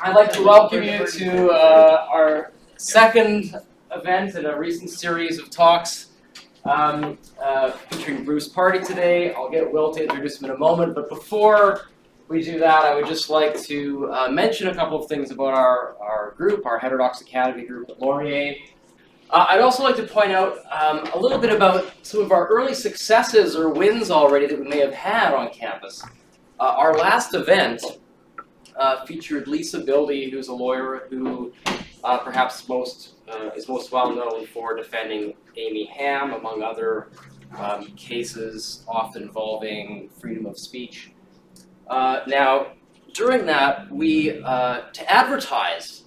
I'd like to welcome you to uh, our second event in a recent series of talks um, uh, featuring Bruce Pardy today. I'll get Will to introduce him in a moment, but before we do that, I would just like to uh, mention a couple of things about our, our group, our Heterodox Academy group at Laurier. Uh, I'd also like to point out um, a little bit about some of our early successes or wins already that we may have had on campus. Uh, our last event uh, featured Lisa Bildy, who's a lawyer who uh, perhaps most uh, is most well known for defending Amy Hamm, among other um, cases, often involving freedom of speech. Uh, now, during that, we uh, to advertise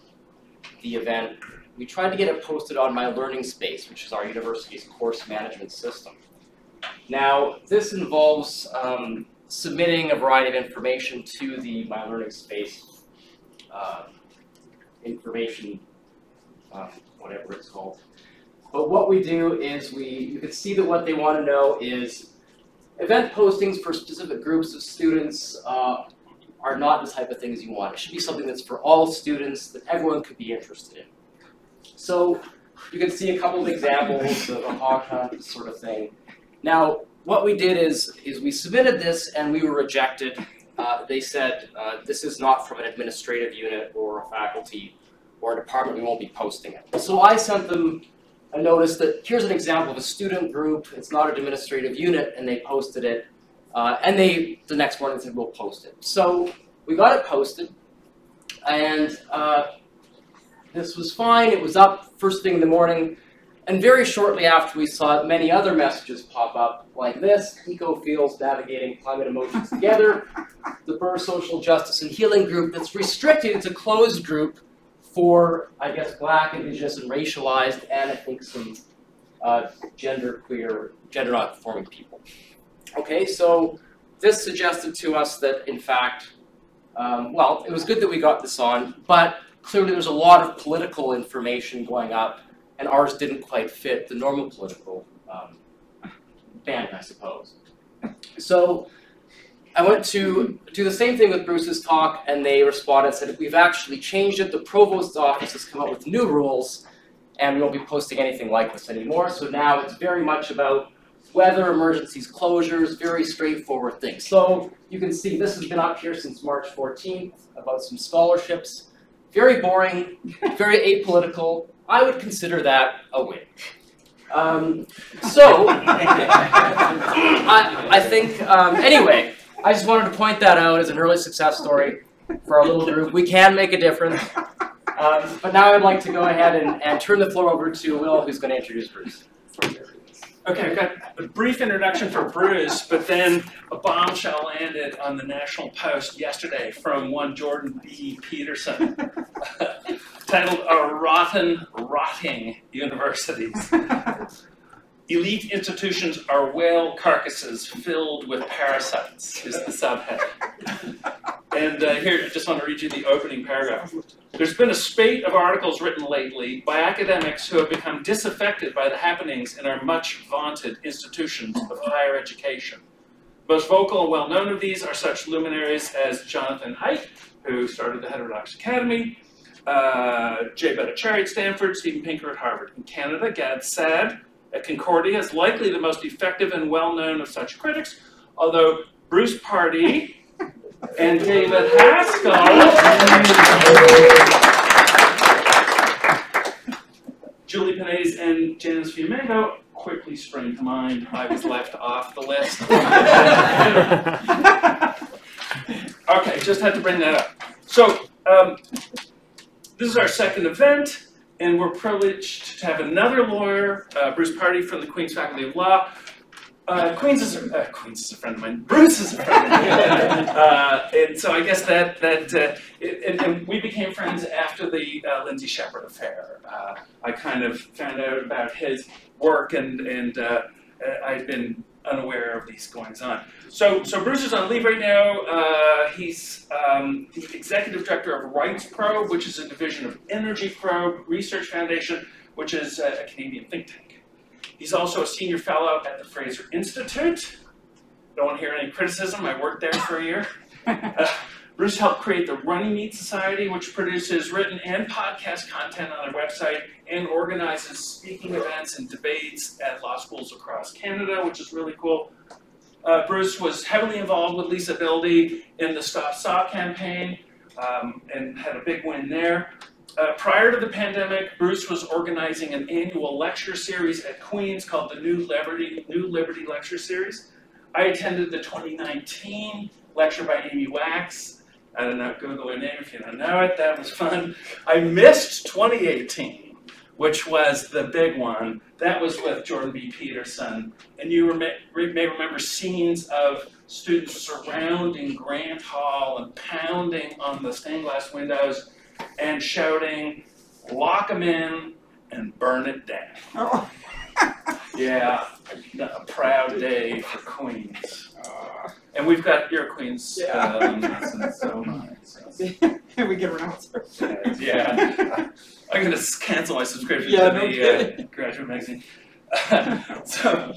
the event, we tried to get it posted on My Learning Space, which is our university's course management system. Now, this involves um, submitting a variety of information to the My Learning Space uh, information, uh, whatever it's called. But what we do is we, you can see that what they want to know is event postings for specific groups of students uh, are not the type of things you want. It should be something that's for all students that everyone could be interested in. So you can see a couple of examples of a hawk hunt, sort of thing. Now, what we did is, is we submitted this and we were rejected. Uh, they said, uh, this is not from an administrative unit or a faculty or a department, we won't be posting it. So I sent them a notice that here's an example of a student group, it's not an administrative unit, and they posted it. Uh, and they, the next morning, said, we'll post it. So we got it posted, and uh, this was fine. It was up first thing in the morning. And very shortly after, we saw many other messages pop up like this, Eco Feels Navigating Climate Emotions Together, the Burr Social Justice and Healing Group that's restricted, it's a closed group for, I guess, black, indigenous, and racialized, and I think some uh, gender queer, gender non-conforming people. Okay, so this suggested to us that, in fact, um, well, it was good that we got this on, but clearly there's a lot of political information going up and ours didn't quite fit the normal political um, band, I suppose. So I went to do the same thing with Bruce's talk, and they responded and said, we've actually changed it. The provost's office has come up with new rules, and we won't be posting anything like this anymore. So now it's very much about weather, emergencies, closures, very straightforward things. So you can see this has been up here since March 14th about some scholarships. Very boring, very apolitical, I would consider that a win. Um, so, I, I, think, um, anyway, I just wanted to point that out as an early success story for our little group. We can make a difference. Um, but now I'd like to go ahead and, and turn the floor over to Will, who's going to introduce Bruce. Okay, I've got a brief introduction for Bruce, but then a bombshell landed on the National Post yesterday from one Jordan B. Peterson, titled A Rotten Rotting Universities. Elite institutions are whale carcasses filled with parasites, is the subhead. And uh, here, I just want to read you the opening paragraph. There's been a spate of articles written lately by academics who have become disaffected by the happenings in our much vaunted institutions of higher education. Most vocal and well known of these are such luminaries as Jonathan Haidt, who started the Heterodox Academy, uh, Jay Bhattacharya at Stanford, Steven Pinker at Harvard. In Canada, Gad Saad at Concordia is likely the most effective and well known of such critics, although Bruce Pardy and David Haskell. Julie Ponesse and Janice Fiamengo quickly spring to mind. I was left off the list. okay, just had to bring that up. So, um, this is our second event, and we're privileged to have another lawyer, uh, Bruce Pardy from the Queen's Faculty of Law, uh, Queens is a, uh, Queens is a friend of mine. Bruce is a friend of mine. uh, and so I guess that that uh, it, and, and, we became friends after the uh, Lindsay Shepherd affair. Uh, I kind of found out about his work, and and uh, I'd been unaware of these goings on. So so Bruce is on leave right now. he's um, the executive director of Rights Probe, which is a division of Energy Probe Research Foundation, which is a, a Canadian think tank. He's also a senior fellow at the Fraser Institute. Don't want to hear any criticism. I worked there for a year. Uh, Bruce helped create the Running Runnymede Society, which produces written and podcast content on their website and organizes speaking events and debates at law schools across Canada, which is really cool. Uh, Bruce was heavily involved with Lisa Bildy in the Stop SOP campaign um, and had a big win there. Uh, prior to the pandemic, Bruce was organizing an annual lecture series at Queen's called the New Liberty, New Liberty Lecture Series. I attended the 2019 lecture by Amy Wax. I don't know, Google her name if you don't know it, that was fun. I missed 2018, which was the big one. That was with Jordan B. Peterson. And you may remember scenes of students surrounding Grant Hall and pounding on the stained glass windows and shouting, lock them in and burn it down. Oh. yeah, a proud day for Queens. Uh, and we've got your Queens yeah. so mine. So. we get around. yeah. I'm going to cancel my subscription yeah, to no the uh, Graduate Magazine. so,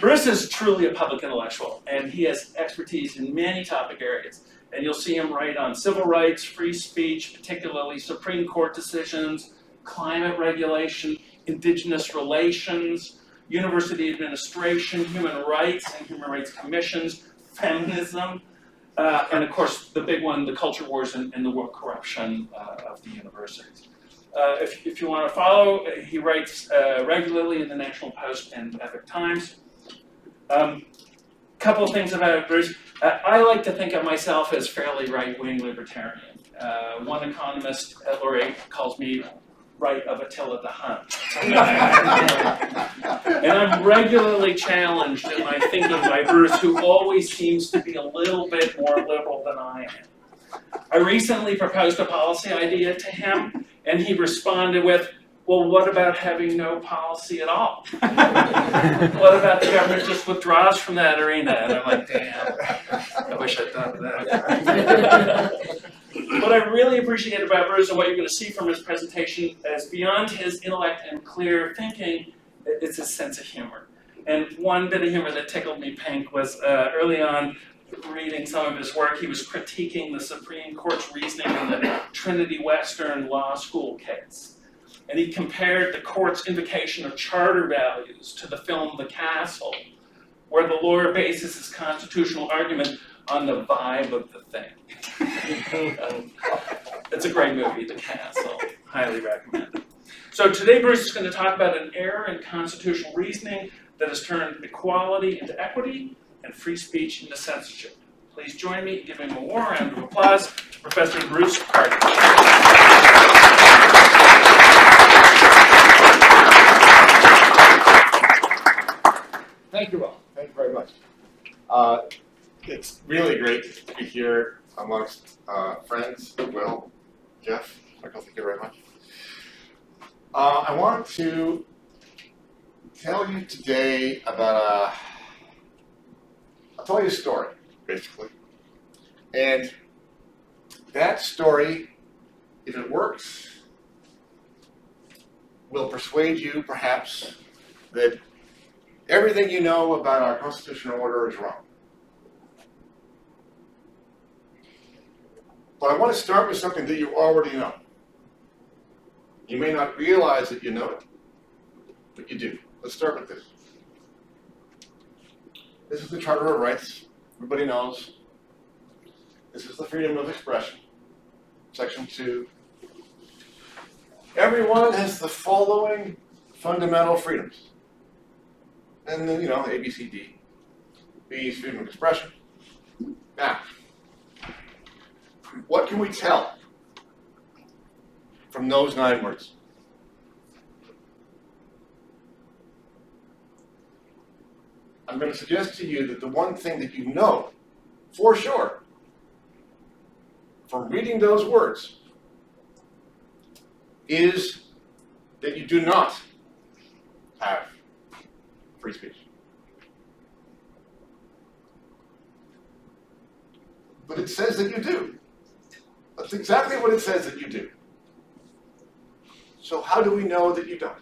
Bruce is truly a public intellectual, and he has expertise in many topic areas. And you'll see him write on civil rights, free speech, particularly Supreme Court decisions, climate regulation, indigenous relations, university administration, human rights and human rights commissions, feminism, uh, and of course the big one, the culture wars and, and the world corruption uh, of the universities. Uh, if, if you want to follow, he writes uh, regularly in the National Post and Epoch Times. Um, couple of things about Bruce. Uh, I like to think of myself as fairly right-wing libertarian. Uh, one economist at Laurier calls me right of Attila the Hun. and I'm regularly challenged in my thinking by Bruce, who always seems to be a little bit more liberal than I am. I recently proposed a policy idea to him, and he responded with, well, what about having no policy at all? what about the government just withdraws from that arena? And I'm like, damn, I wish I'd thought of that. what I really appreciate about Bruce and what you're going to see from his presentation is beyond his intellect and clear thinking, it's his sense of humor. And one bit of humor that tickled me pink was uh, early on reading some of his work, he was critiquing the Supreme Court's reasoning in the Trinity Western Law School case and he compared the court's invocation of charter values to the film The Castle, where the lawyer bases his constitutional argument on the vibe of the thing. it's a great movie, The Castle. Highly recommend So today Bruce is going to talk about an error in constitutional reasoning that has turned equality into equity and free speech into censorship. Please join me in giving a warm round of applause to Professor Bruce Pardy. Thank you, all. Thank you very much. Uh, it's really great to be here amongst uh, friends, Will, Jeff, Michael, thank you very much. Uh, I want to tell you today about a, I'll tell you a story, basically. And that story, if it works, will persuade you perhaps that Everything you know about our constitutional order is wrong. But I want to start with something that you already know. You may not realize that you know it, but you do. Let's start with this. This is the Charter of Rights. Everybody knows. This is the freedom of expression. Section 2. Everyone has the following fundamental freedoms and then, you know, A, B, C, D. B is freedom of expression. Now, what can we tell from those nine words? I'm going to suggest to you that the one thing that you know for sure from reading those words is that you do not have free speech. But it says that you do. That's exactly what it says that you do. So how do we know that you don't?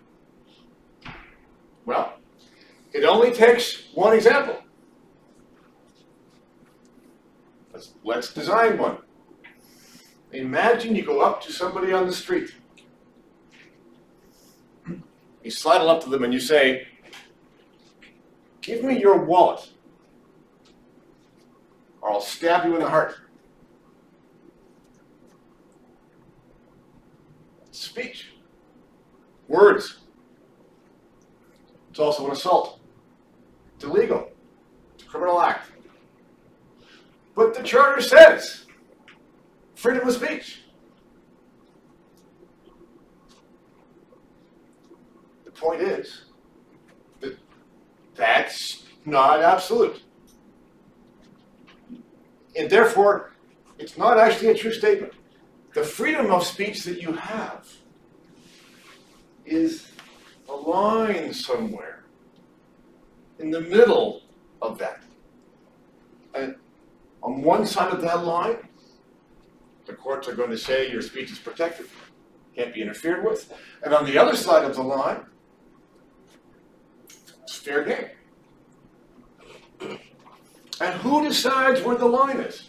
Well, it only takes one example. Let's let's design one. Imagine you go up to somebody on the street. You sidle up to them and you say, Give me your wallet, or I'll stab you in the heart. Speech, words. It's also an assault. It's illegal. It's a criminal act. But the Charter says freedom of speech. The point is that that's not absolute. And therefore, it's not actually a true statement. The freedom of speech that you have is a line somewhere in the middle of that. And on one side of that line, the courts are going to say your speech is protected, can't be interfered with. And on the other side of the line, it's fair game. And who decides where the line is?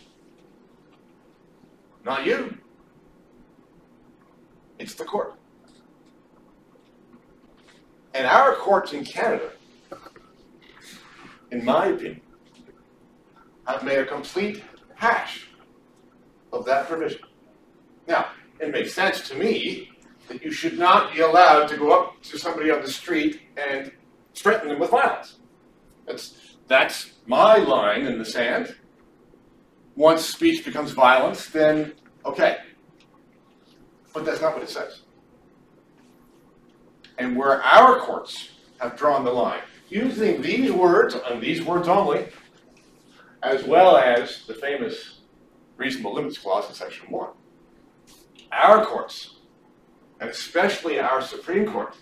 Not you. It's the court. And our courts in Canada, in my opinion, have made a complete hash of that provision. Now, it makes sense to me that you should not be allowed to go up to somebody on the street and threaten them with violence. That's, that's my line in the sand. Once speech becomes violence, then okay. But that's not what it says. And where our courts have drawn the line, using these words and these words only, as well as the famous reasonable limits clause in section one. Our courts, and especially our Supreme Court,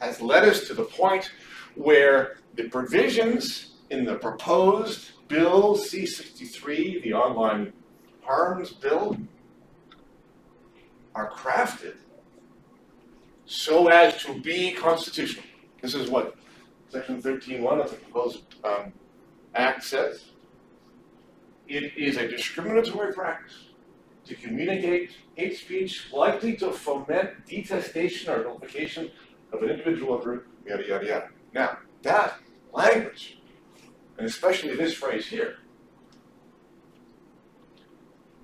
has led us to the point where the provisions in the proposed Bill C-63, the online harms bill, are crafted so as to be constitutional. This is what section 13.1 of the proposed um, act says. It is a discriminatory practice to communicate hate speech likely to foment detestation or vilification of an individual or group, yada, yada, yada. Now, that language, and especially this phrase here,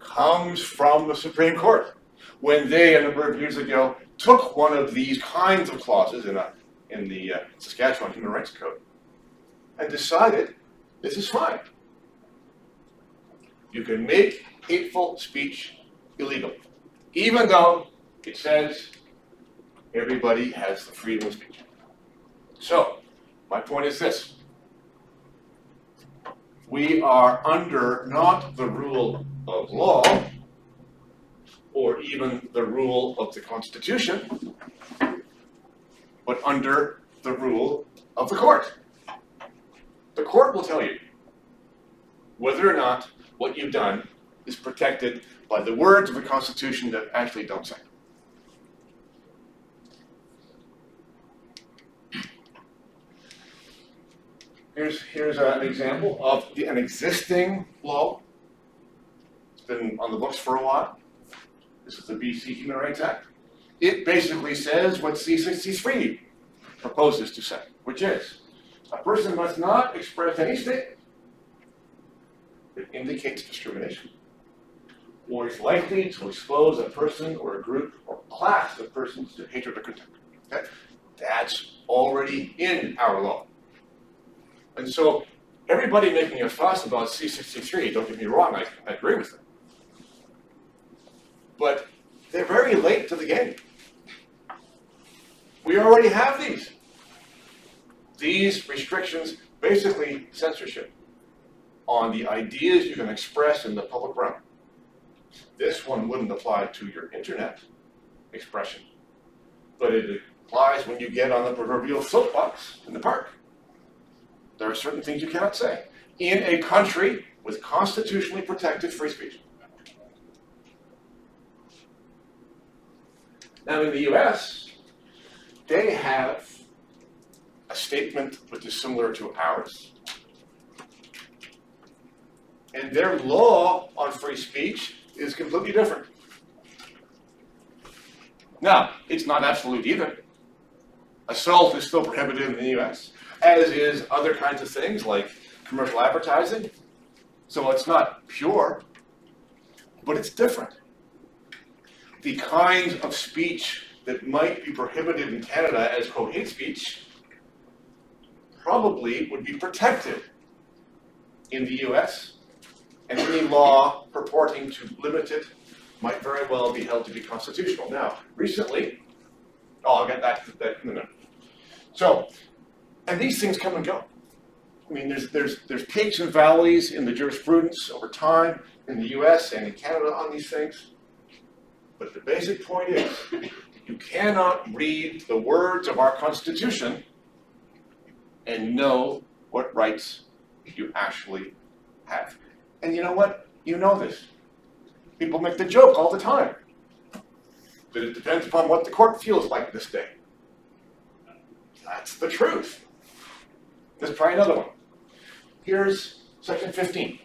comes from the Supreme Court when they, a number of years ago, took one of these kinds of clauses in, a, in the uh, Saskatchewan Human Rights Code and decided this is fine. You can make hateful speech illegal, even though it says everybody has the freedom of speech. So, my point is this. We are under not the rule of law, or even the rule of the Constitution, but under the rule of the court. The court will tell you whether or not what you've done is protected by the words of the Constitution that actually don't say. Here's, here's uh, an example of the, an existing law. It's been on the books for a while. This is the BC Human Rights Act. It basically says what C63 proposes to say, which is a person must not express any statement that indicates discrimination or is likely to expose a person or a group or class of persons to hatred or contempt. Okay? That's already in our law. And so everybody making a fuss about C63, don't get me wrong, I, I agree with them. But they're very late to the game. We already have these. These restrictions, basically censorship on the ideas you can express in the public realm. This one wouldn't apply to your internet expression, but it applies when you get on the proverbial soapbox in the park. There are certain things you cannot say in a country with constitutionally protected free speech. Now in the US, they have a statement which is similar to ours. And their law on free speech is completely different. Now, it's not absolute either. Assault is still prohibited in the US, as is other kinds of things like commercial advertising. So it's not pure, but it's different. The kinds of speech that might be prohibited in Canada as quote hate speech probably would be protected in the US, and any law purporting to limit it might very well be held to be constitutional. Now, recently, oh, I'll get back to that in a minute. So, and these things come and go. I mean, there's, there's, there's peaks and valleys in the jurisprudence over time in the US and in Canada on these things. But the basic point is, you cannot read the words of our Constitution and know what rights you actually have. And you know what? You know this. People make the joke all the time that it depends upon what the court feels like this day. That's the truth. Let's try another one. Here's section 15.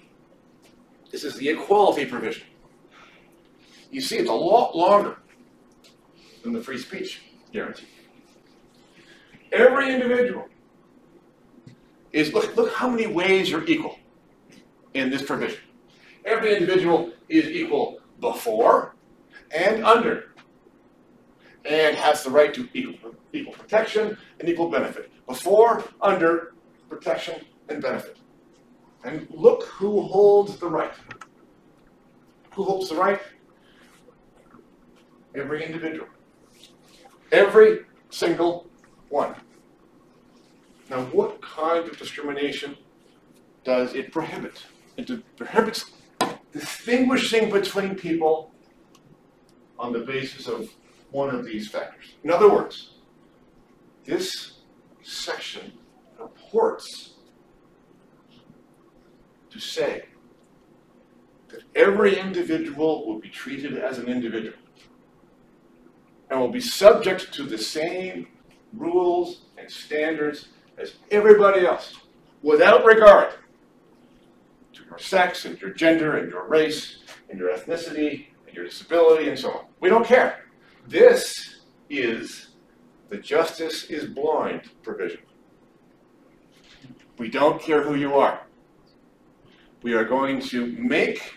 This is the equality provision. You see, it's a lot longer than the free speech guarantee. Every individual is, look, look how many ways you're equal in this provision. Every individual is equal before and under, and has the right to equal, equal protection and equal benefit. Before, under, protection, and benefit. And look who holds the right. Who holds the right? Every individual. Every single one. Now, what kind of discrimination does it prohibit? It prohibits distinguishing between people on the basis of one of these factors. In other words, this section purports to say that every individual will be treated as an individual and will be subject to the same rules and standards as everybody else without regard to your sex and your gender and your race and your ethnicity and your disability and so on. We don't care. This is the justice is blind provision. We don't care who you are. We are going to make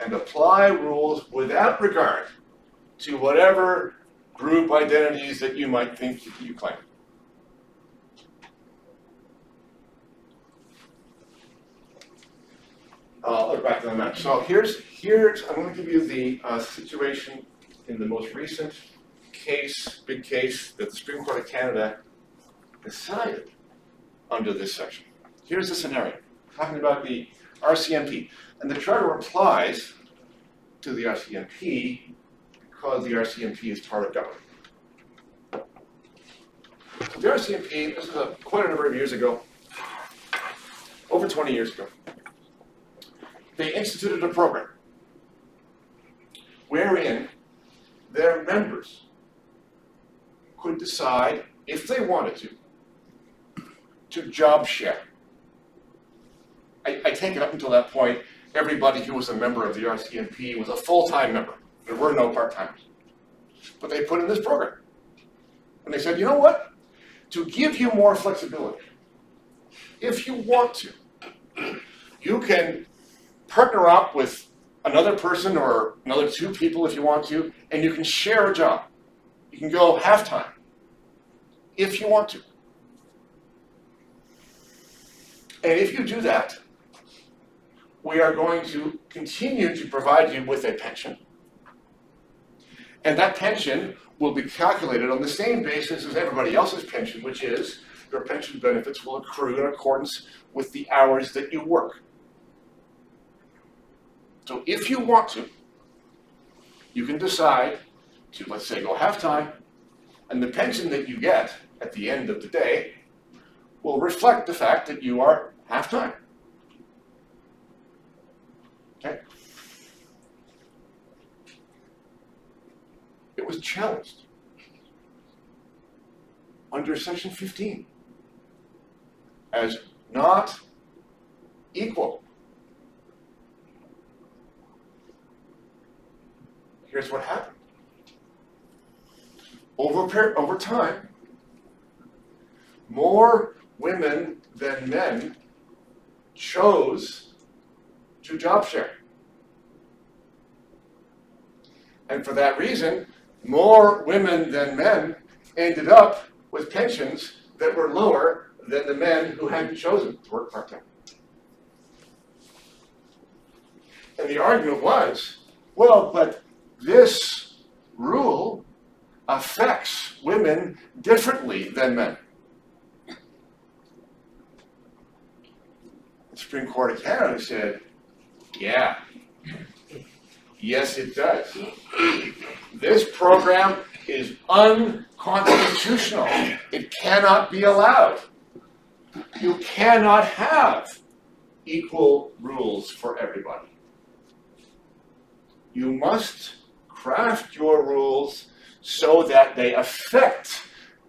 and apply rules without regard to whatever group identities that you might think you claim. Uh, look back to the map. So here's, here's I'm going to give you the uh, situation in the most recent case, big case, that the Supreme Court of Canada decided under this section. Here's the scenario, talking about the RCMP. And the charter applies to the RCMP because the RCMP is part of government. The RCMP, this is a, quite a number of years ago, over 20 years ago, they instituted a program wherein their members could decide, if they wanted to, to job share. I, I take it up until that point, everybody who was a member of the RCMP was a full-time member. There were no part-timers. But they put in this program. And they said, you know what? To give you more flexibility, if you want to, you can partner up with another person or another two people if you want to, and you can share a job. You can go half-time if you want to. And if you do that, we are going to continue to provide you with a pension. And that pension will be calculated on the same basis as everybody else's pension, which is your pension benefits will accrue in accordance with the hours that you work. So if you want to, you can decide to, let's say, go half-time, and the pension that you get at the end of the day will reflect the fact that you are half-time. was challenged under Section 15 as not equal. Here's what happened. Over, over time, more women than men chose to job share. And for that reason, more women than men ended up with pensions that were lower than the men who hadn't chosen to work part time. And the argument was well, but this rule affects women differently than men. The Supreme Court of Canada said, yeah, yes, it does. This program is unconstitutional. It cannot be allowed. You cannot have equal rules for everybody. You must craft your rules so that they affect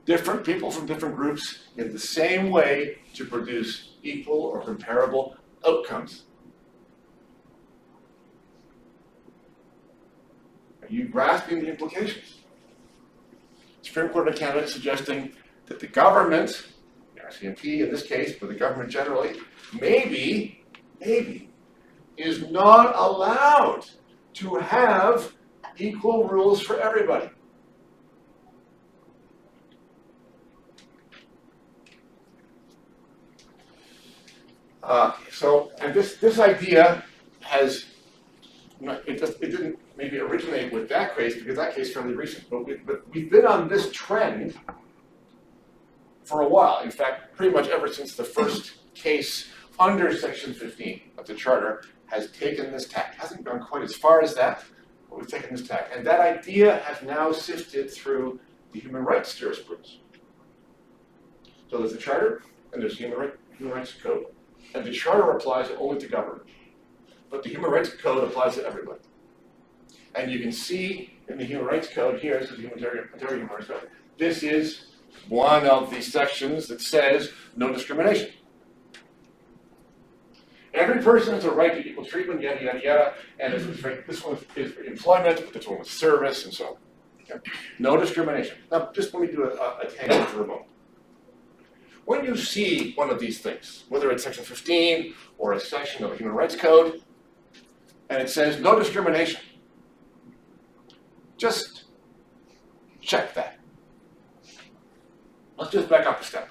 different people from different groups in the same way to produce equal or comparable outcomes. You grasping the implications? Supreme Court of Canada suggesting that the government, the RCMP in this case, but the government generally, maybe, maybe, is not allowed to have equal rules for everybody. Uh, so, and this, this idea has, it just, it didn't maybe originate with that case, because that case is fairly recent, but we, but we've been on this trend for a while. In fact, pretty much ever since the first case under section fifteen of the charter has taken this tack. Hasn't gone quite as far as that, but we've taken this tack. And that idea has now sifted through the human rights jurisprudence. So there's the charter, and there's human right, human rights code. And the charter applies only to government. But the human rights code applies to everybody. And you can see in the human rights code here, this is the Ontario, Ontario Human Rights Code, this is one of the sections that says no discrimination. Every person has a right to equal treatment, yada, yada, yada, and this was, this one is for employment, this one was service, and so on. Okay? No discrimination. Now, just let me do a, a tangent for a moment. When you see one of these things, whether it's section fifteen or a section of a Human Rights Code, and it says no discrimination, just check that. Let's just back up a step.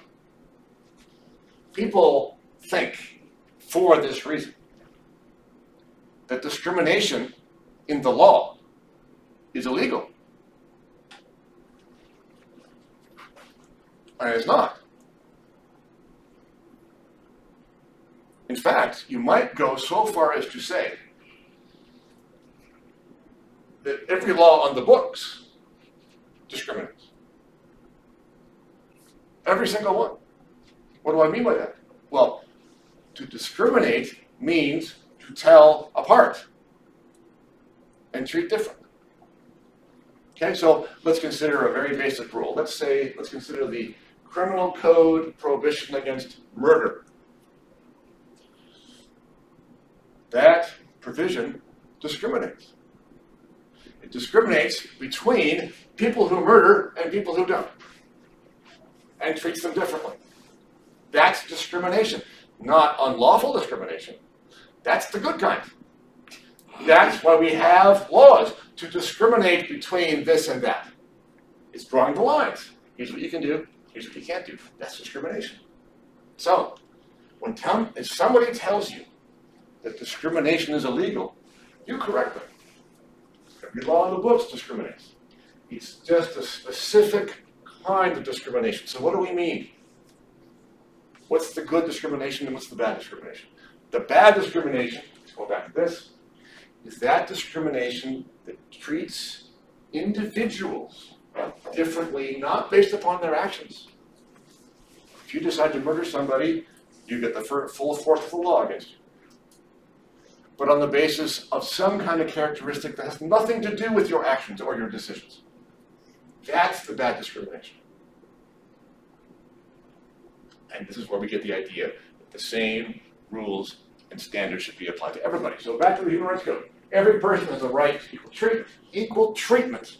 People think, for this reason, that discrimination in the law is illegal. And it's not. In fact, you might go so far as to say that every law on the books discriminates. Every single one. What do I mean by that? Well, to discriminate means to tell apart and treat differently. Okay, so let's consider a very basic rule. Let's say, let's consider the criminal code prohibition against murder. That provision discriminates. It discriminates between people who murder and people who don't, and treats them differently. That's discrimination, not unlawful discrimination. That's the good kind. That's why we have laws to discriminate between this and that. It's drawing the lines. Here's what you can do, here's what you can't do. That's discrimination. So, when if somebody tells you that discrimination is illegal, you correct them. Every law in the books discriminates. It's just a specific kind of discrimination. So what do we mean? What's the good discrimination and what's the bad discrimination? The bad discrimination, let's go back to this, is that discrimination that treats individuals differently, not based upon their actions. If you decide to murder somebody, you get the full force of the law against you. But on the basis of some kind of characteristic that has nothing to do with your actions or your decisions. That's the bad discrimination. And this is where we get the idea that the same rules and standards should be applied to everybody. So back to the Human Rights Code. every person has a right to equal treatment. Equal treatment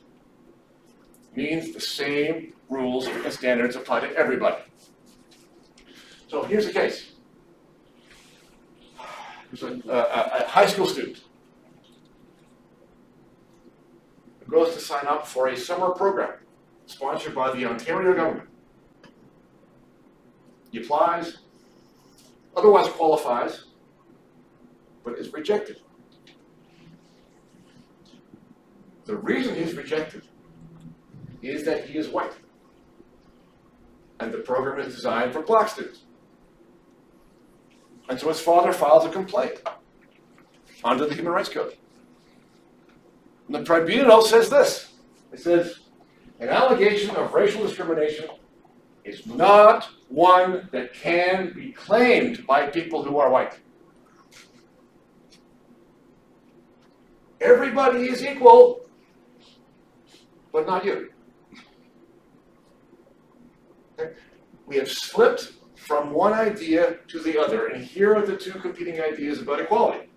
means the same rules and standards apply to everybody. So here's the case. There's a, a, a high school student who goes to sign up for a summer program sponsored by the Ontario government. He applies, otherwise qualifies, but is rejected. The reason he's rejected is that he is white. And the program is designed for black students. And so his father files a complaint under the Human Rights Code. And the tribunal says this. It says, an allegation of racial discrimination is not one that can be claimed by people who are white. Everybody is equal, but not you. We have slipped from one idea to the other, and here are the two competing ideas about equality.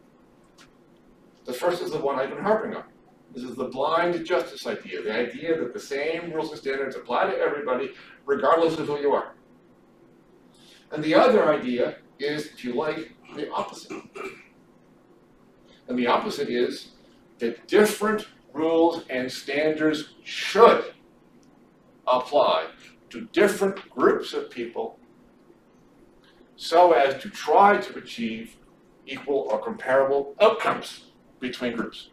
The first is the one I've been harping on. This is the blind justice idea, the idea that the same rules and standards apply to everybody, regardless of who you are. And the other idea is, if you like, the opposite. And the opposite is that different rules and standards should apply to different groups of people so as to try to achieve equal or comparable outcomes between groups.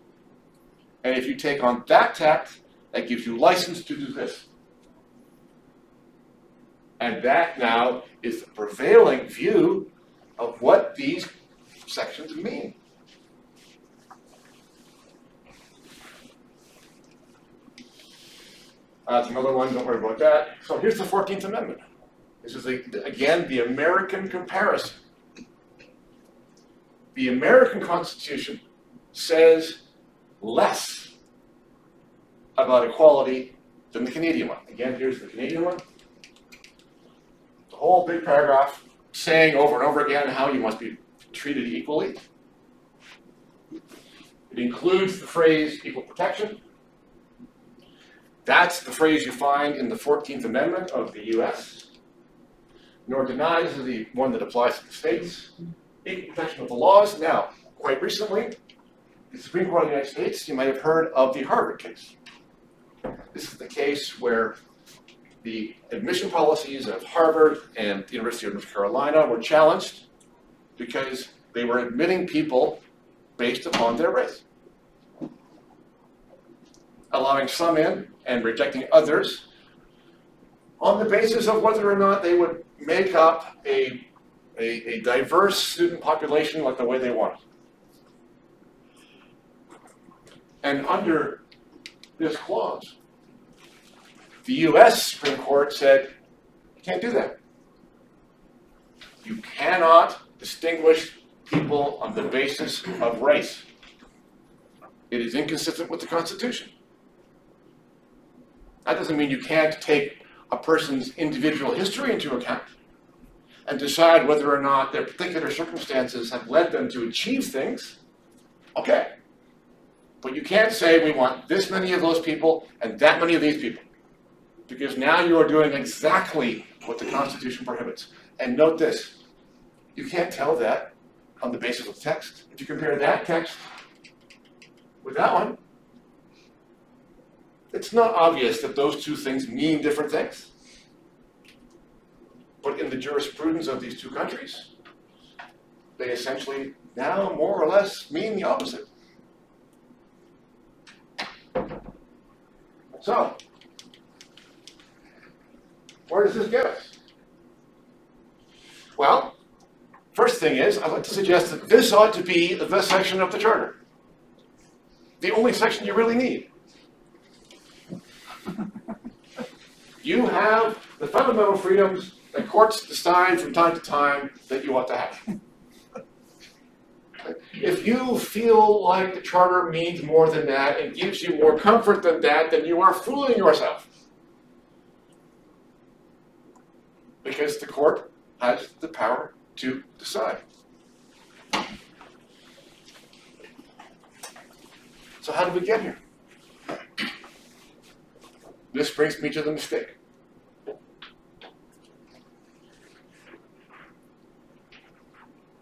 And if you take on that tact, that gives you license to do this. And that now is the prevailing view of what these sections mean. That's another one, don't worry about that. So here's the 14th Amendment. This is, the, again, the American comparison. The American Constitution says less about equality than the Canadian one. Again, here's the Canadian one. The whole big paragraph saying over and over again how you must be treated equally. It includes the phrase equal protection. That's the phrase you find in the 14th Amendment of the US. Nor denies the one that applies to the states. Equal protection of the laws. Now, quite recently, the Supreme Court of the United States, you might have heard of the Harvard case. This is the case where the admission policies of Harvard and the University of North Carolina were challenged because they were admitting people based upon their race. Allowing some in and rejecting others on the basis of whether or not they would make up a, a, a diverse student population like the way they wanted. And under this clause, the US Supreme Court said, you can't do that. You cannot distinguish people on the basis of race. It is inconsistent with the Constitution. That doesn't mean you can't take a person's individual history into account and decide whether or not their particular circumstances have led them to achieve things. Okay. But you can't say we want this many of those people and that many of these people. Because now you are doing exactly what the Constitution prohibits. And note this, you can't tell that on the basis of text. If you compare that text with that one, it's not obvious that those two things mean different things. But in the jurisprudence of these two countries, they essentially now more or less mean the opposite. So, where does this get us? Well, first thing is, I'd like to suggest that this ought to be the section of the Charter. The only section you really need. You have the fundamental freedoms that courts decide from time to time that you ought to have. If you feel like the charter means more than that and gives you more comfort than that, then you are fooling yourself. Because the court has the power to decide. So how did we get here? This brings me to the mistake.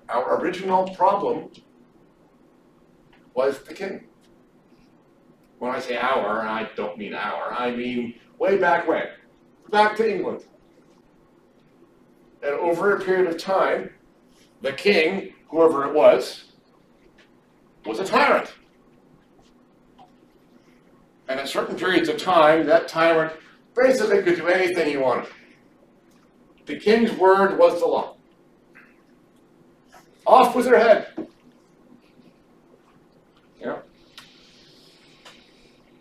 Our original problem was the king. When I say our, I don't mean our, I mean way back when, back to England. And over a period of time, the king, whoever it was, was a tyrant. And at certain periods of time, that tyrant basically could do anything he wanted. The king's word was the law. Off with their head. Yeah.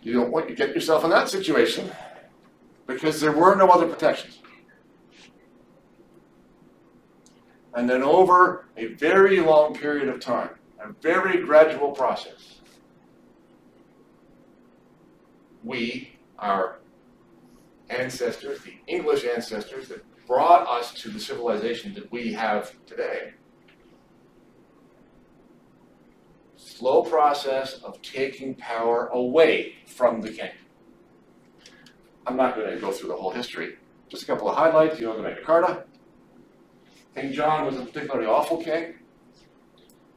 You don't want to get yourself in that situation because there were no other protections. And then over a very long period of time, a very gradual process, we, our ancestors, the English ancestors that brought us to the civilization that we have today, slow process of taking power away from the king. I'm not going to go through the whole history. Just a couple of highlights. You know the Magna Carta. King John was a particularly awful king.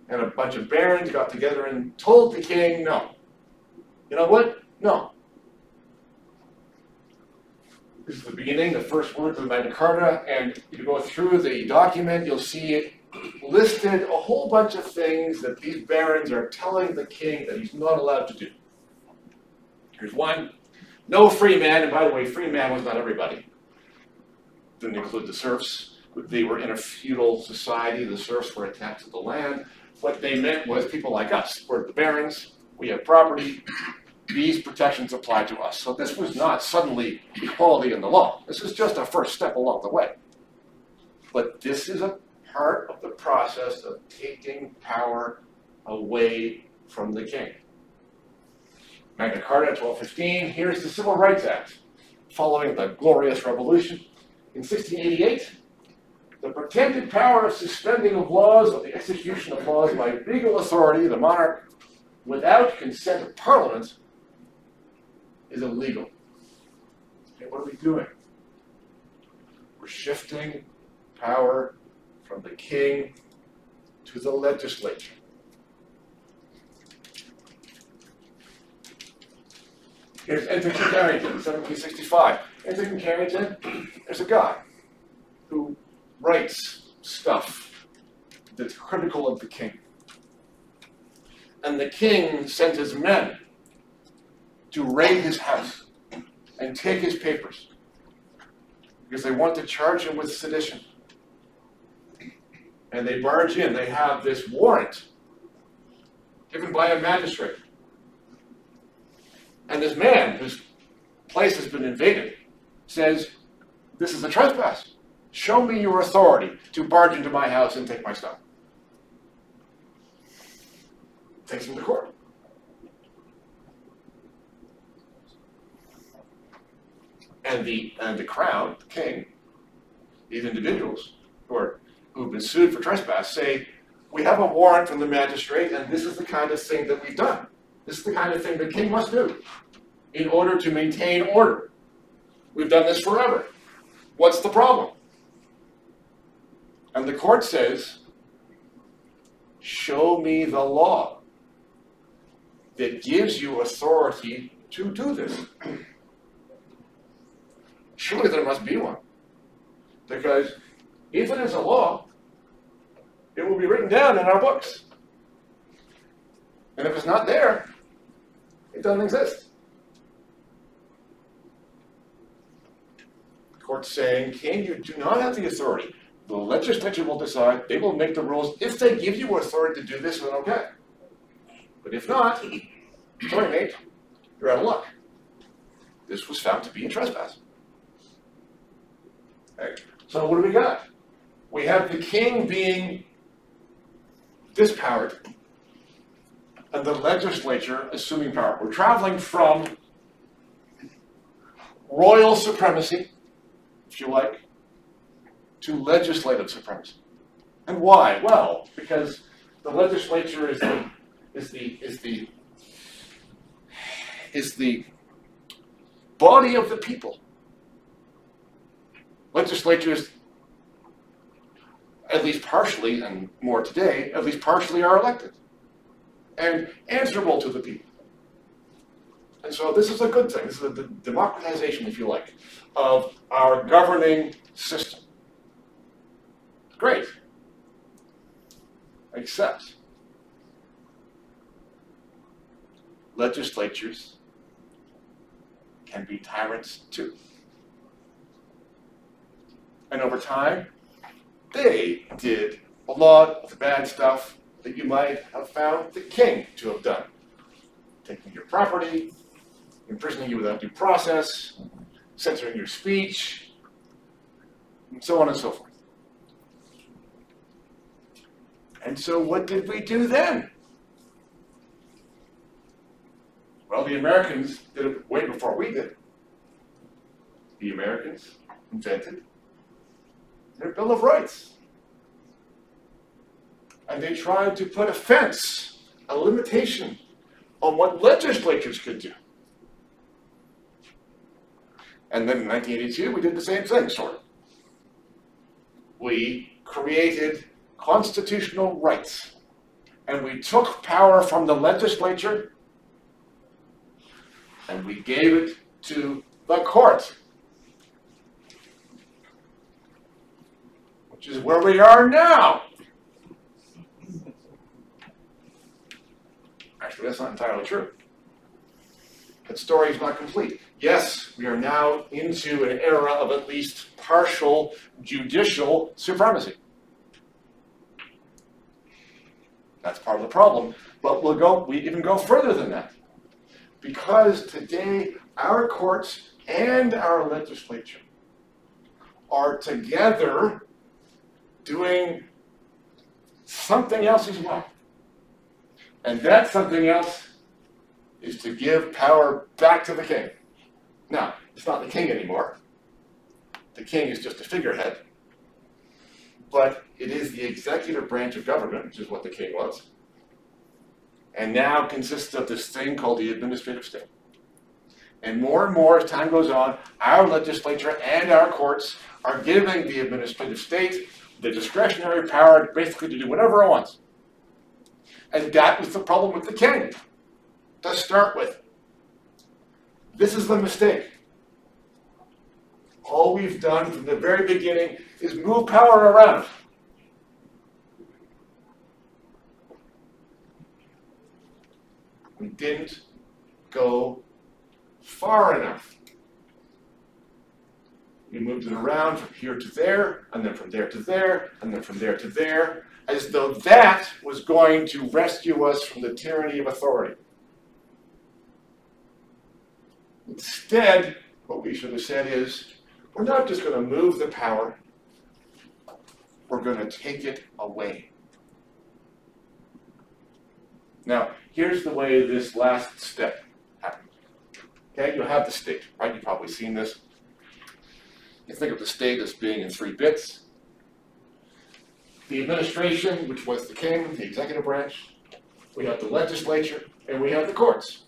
And a bunch of barons got together and told the king, no. You know what? No. This is the beginning, the first words of Magna Carta, and if you go through the document, you'll see it listed a whole bunch of things that these barons are telling the king that he's not allowed to do. Here's one, no free man, and by the way, free man was not everybody. Didn't include the serfs. They were in a feudal society, the serfs were attached to the land. What they meant was people like us, we're the barons, we have property, these protections apply to us. So this was not suddenly equality in the law. This is just a first step along the way. But this is a part of the process of taking power away from the king. Magna Carta, 1215, here's the Civil Rights Act, following the Glorious Revolution. In 1688, the pretended power of suspending of laws or the execution of laws by legal authority, the monarch, without consent of parliament, is illegal. What are we doing? We're shifting power from the king to the legislature. Here's Entick Carrington, 1765. Entick Carrington, there's a guy who writes stuff that's critical of the king. And the king sends his men to raid his house and take his papers because they want to charge him with sedition. And they barge in, they have this warrant given by a magistrate. And this man, whose place has been invaded, says, This is a trespass. Show me your authority to barge into my house and take my stuff. Takes him to court. And the and the crown, the king, these individuals who are who've been sued for trespass say, we have a warrant from the magistrate, and this is the kind of thing that we've done. This is the kind of thing the king must do in order to maintain order. We've done this forever. What's the problem? And the court says, show me the law that gives you authority to do this. Surely there must be one. Because if it is a law, it will be written down in our books. And if it's not there, it doesn't exist. The court's saying, can you do not have the authority. The legislature will decide, they will make the rules. If they give you authority to do this, then okay. But if not, sorry, mate, you're out of luck. This was found to be a trespass. So what do we got? We have the king being dispowered and the legislature assuming power. We're traveling from royal supremacy, if you like, to legislative supremacy. And why? Well, because the legislature is the is the is the is the body of the people. Legislatures, at least partially, and more today, at least partially are elected and answerable to the people. And so this is a good thing. This is a democratization, if you like, of our governing system. Great. Except legislatures can be tyrants too. And over time, they did a lot of the bad stuff that you might have found the king to have done. Taking your property, imprisoning you without due process, censoring your speech, and so on and so forth. And so what did we do then? Well, the Americans did it way before we did. The Americans invented their Bill of Rights. And they tried to put a fence, a limitation on what legislatures could do. And then in 1982, we did the same thing, sort of. We created constitutional rights. And we took power from the legislature and we gave it to the court. Which is where we are now. Actually, that's not entirely true. That story is not complete. Yes, we are now into an era of at least partial judicial supremacy. That's part of the problem. But we'll go, we even go further than that. Because today, our courts and our legislature are together doing something else as well. And that something else is to give power back to the king. Now, it's not the king anymore. The king is just a figurehead. But it is the executive branch of government, which is what the king was, and now consists of this thing called the administrative state. And more and more as time goes on, our legislature and our courts are giving the administrative state the discretionary power basically to do whatever it wants. And that was the problem with the king to start with. This is the mistake. All we've done from the very beginning is move power around. We didn't go far enough. We moved it around from here to there, and then from there to there, and then from there to there, as though that was going to rescue us from the tyranny of authority. Instead, what we should have said is, we're not just going to move the power, we're going to take it away. Now, here's the way this last step happened. Okay, you have the state, right? You've probably seen this. You think of the state as being in three bits. The administration, which was the king, the executive branch. We have the legislature, and we have the courts.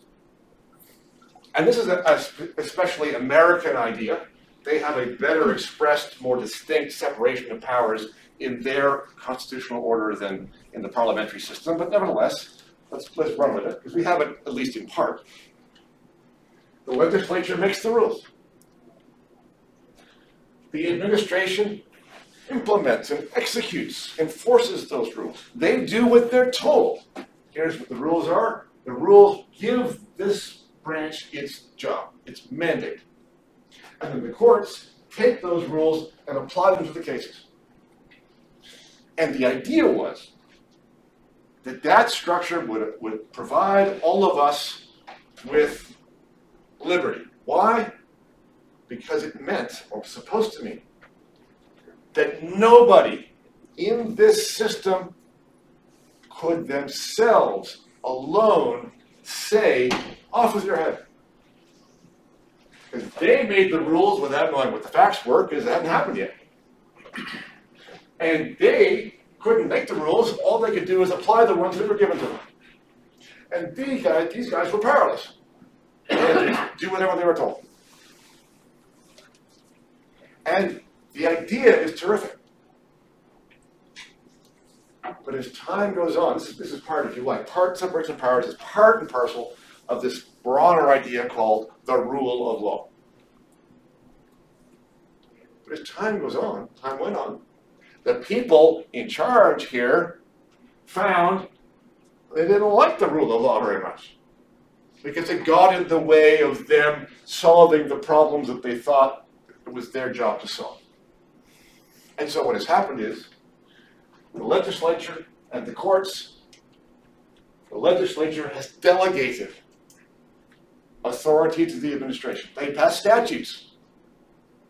And this is a, a especially American idea. They have a better expressed, more distinct separation of powers in their constitutional order than in the parliamentary system, but nevertheless, let's, let's run with it, because we have it at least in part. The legislature makes the rules. The administration implements and executes, enforces those rules. They do what they're told. Here's what the rules are. The rules give this branch its job, its mandate. And then the courts take those rules and apply them to the cases. And the idea was that that structure would, would provide all of us with liberty. Why? Because it meant, or was supposed to mean, that nobody in this system could themselves alone say, off with your head. Because they made the rules without knowing what the facts were, because it hadn't happened yet. And they couldn't make the rules, all they could do is apply the ones that were given to them. And these guys, these guys were powerless. and do whatever they were told. And the idea is terrific. But as time goes on, this is, this is part, if you like, part separation of powers is part and parcel of this broader idea called the rule of law. But as time goes on, time went on, the people in charge here found they didn't like the rule of law very much. Because it got in the way of them solving the problems that they thought it was their job to solve. And so what has happened is the legislature and the courts, the legislature has delegated authority to the administration. They pass statutes.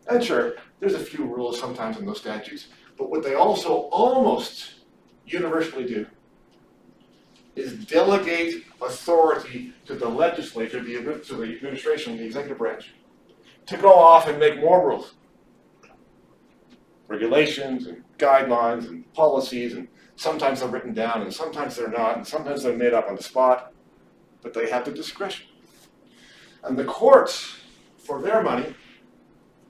And sure, there's a few rules sometimes in those statutes, but what they also almost universally do is delegate authority to the legislature, the, to the administration, the executive branch, to go off and make more rules. Regulations and guidelines and policies, and sometimes they're written down, and sometimes they're not, and sometimes they're made up on the spot, but they have the discretion. And the courts, for their money,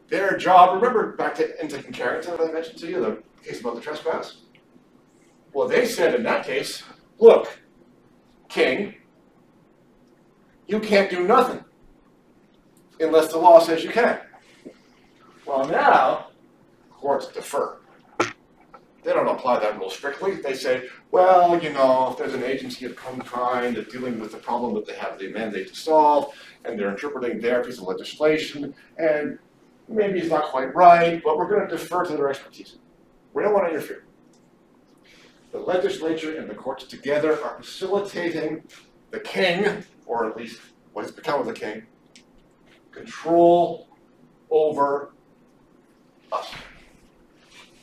their job, remember back to Entick and Carrington that I mentioned to you, the case about the trespass? Well, they said in that case, look, king, you can't do nothing unless the law says you can. Well, now, courts defer. They don't apply that rule strictly. They say, well, you know, if there's an agency of some kind that's dealing with the problem that they have the mandate to solve, and they're interpreting their piece of legislation, and maybe it's not quite right, but we're going to defer to their expertise. We don't want to interfere. The legislature and the courts together are facilitating the king, or at least what has become of the king, control over us.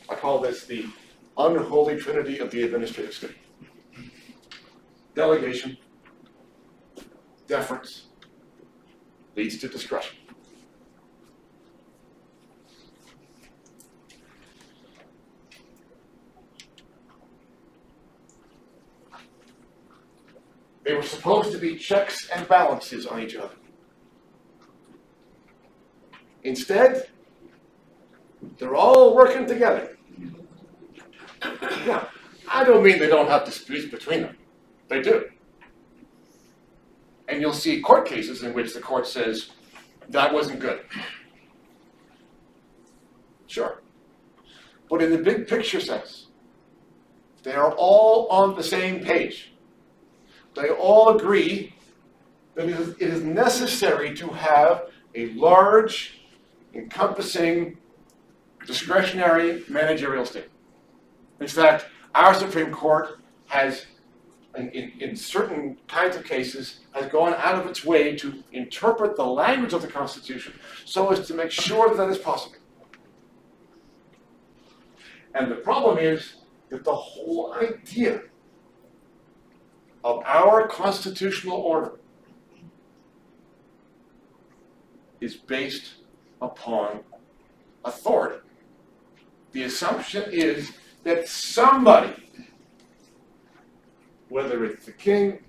I call this the unholy trinity of the administrative state. Delegation, deference, leads to discretion. They were supposed to be checks and balances on each other. Instead, they're all working together. Now, I don't mean they don't have disputes between them. They do. And you'll see court cases in which the court says, that wasn't good. Sure. But in the big picture sense, they are all on the same page. They all agree that it is, necessary to have a large, encompassing, discretionary managerial state. In fact, our Supreme Court has, in, in, in certain kinds of cases, has gone out of its way to interpret the language of the Constitution so as to make sure that that is possible. And the problem is that the whole idea of our constitutional order is based upon authority. The assumption is that somebody, whether it's the king,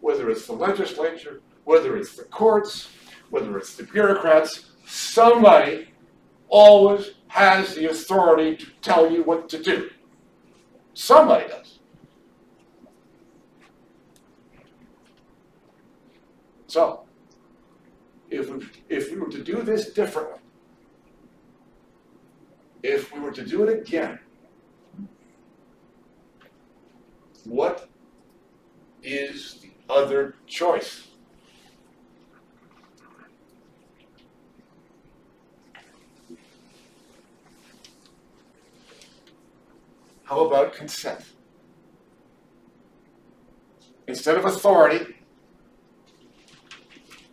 whether it's the legislature, whether it's the courts, whether it's the bureaucrats, somebody always has the authority to tell you what to do. Somebody does. So, if we, if we were to do this differently, if we were to do it again, what is the other choice? How about consent? Instead of authority,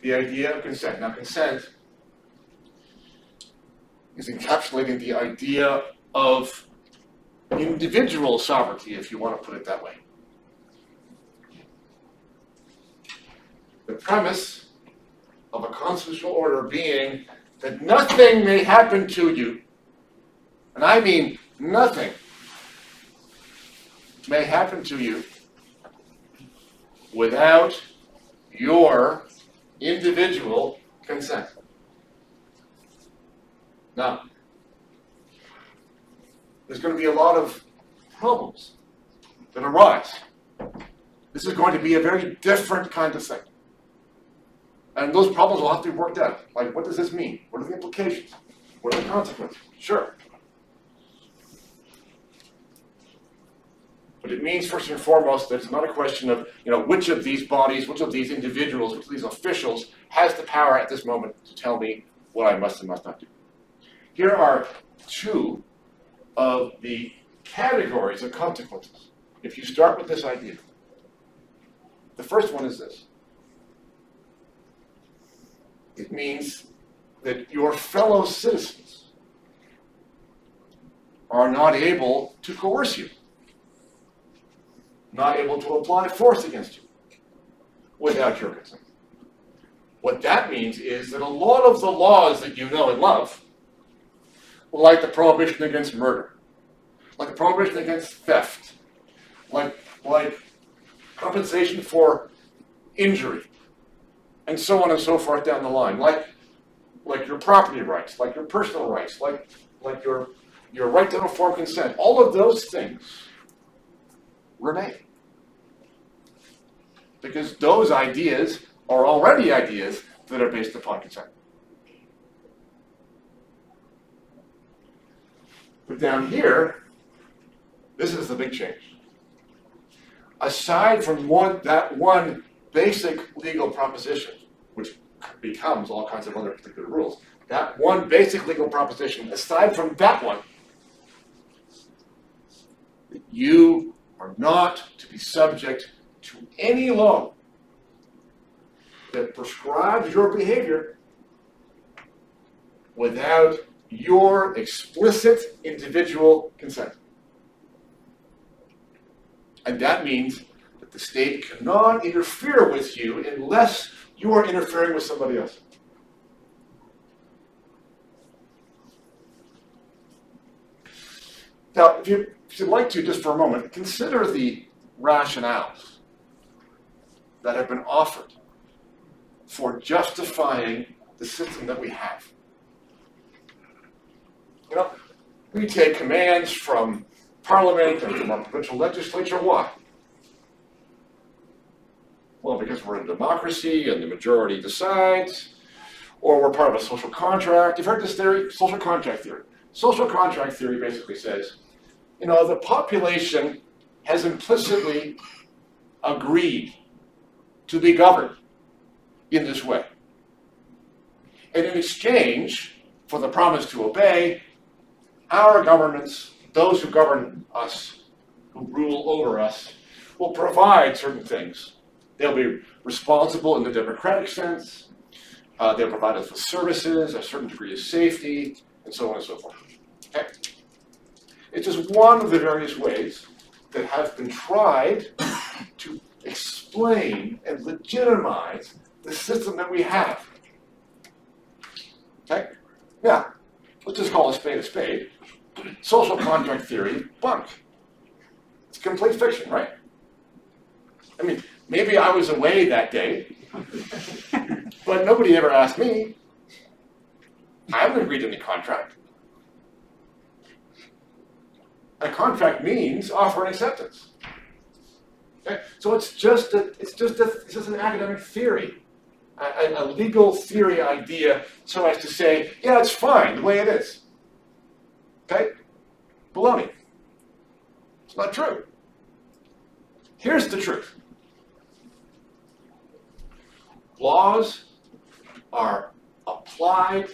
the idea of consent. Now, consent is encapsulating the idea of individual sovereignty, if you want to put it that way. The premise of a constitutional order being that nothing may happen to you, and I mean nothing may happen to you without your individual consent. Now, there's going to be a lot of problems that arise. This is going to be a very different kind of thing. And those problems will have to be worked out. Like, what does this mean? What are the implications? What are the consequences? Sure. But it means first and foremost that it's not a question of, you know, which of these bodies, which of these individuals, which of these officials has the power at this moment to tell me what I must and must not do. Here are two of the categories of consequences. If you start with this idea, the first one is this. It means that your fellow citizens are not able to coerce you not able to apply force against you without your consent. What that means is that a lot of the laws that you know and love, like the prohibition against murder, like the prohibition against theft, like, like compensation for injury, and so on and so forth down the line, like, like your property rights, like your personal rights, like, like your, your right to informed consent, all of those things remain. Because those ideas are already ideas that are based upon consent. But down here, this is the big change. Aside from one, that one basic legal proposition, which becomes all kinds of other particular rules, that one basic legal proposition, aside from that one, you are not to be subject to any law that prescribes your behavior without your explicit individual consent. And that means that the state cannot interfere with you unless you are interfering with somebody else. Now, if, you, if you'd like to, just for a moment, consider the rationales that have been offered for justifying the system that we have. You know, we take commands from Parliament and from our provincial legislature. Why? Well, because we're in a democracy and the majority decides, or we're part of a social contract. You've heard this theory, social contract theory. Social contract theory basically says, you know, the population has implicitly agreed to be governed in this way. And in exchange for the promise to obey, our governments, those who govern us, who rule over us, will provide certain things. They'll be responsible in the democratic sense. Uh, they'll provide us with services, a certain degree of safety, and so on and so forth. Okay? It's just one of the various ways that have been tried to explain and legitimize the system that we have. Okay? Yeah, let's just call a spade a spade. Social contract theory, bunk. It's complete fiction, right? I mean, maybe I was away that day, but nobody ever asked me. I haven't agreed to any contract. A contract means offer and acceptance. Okay? So it's just a, it's just a, it's just an academic theory, a, a legal theory idea, so as to say, yeah, it's fine the way it is. Okay? Baloney. It's not true. Here's the truth. Laws are applied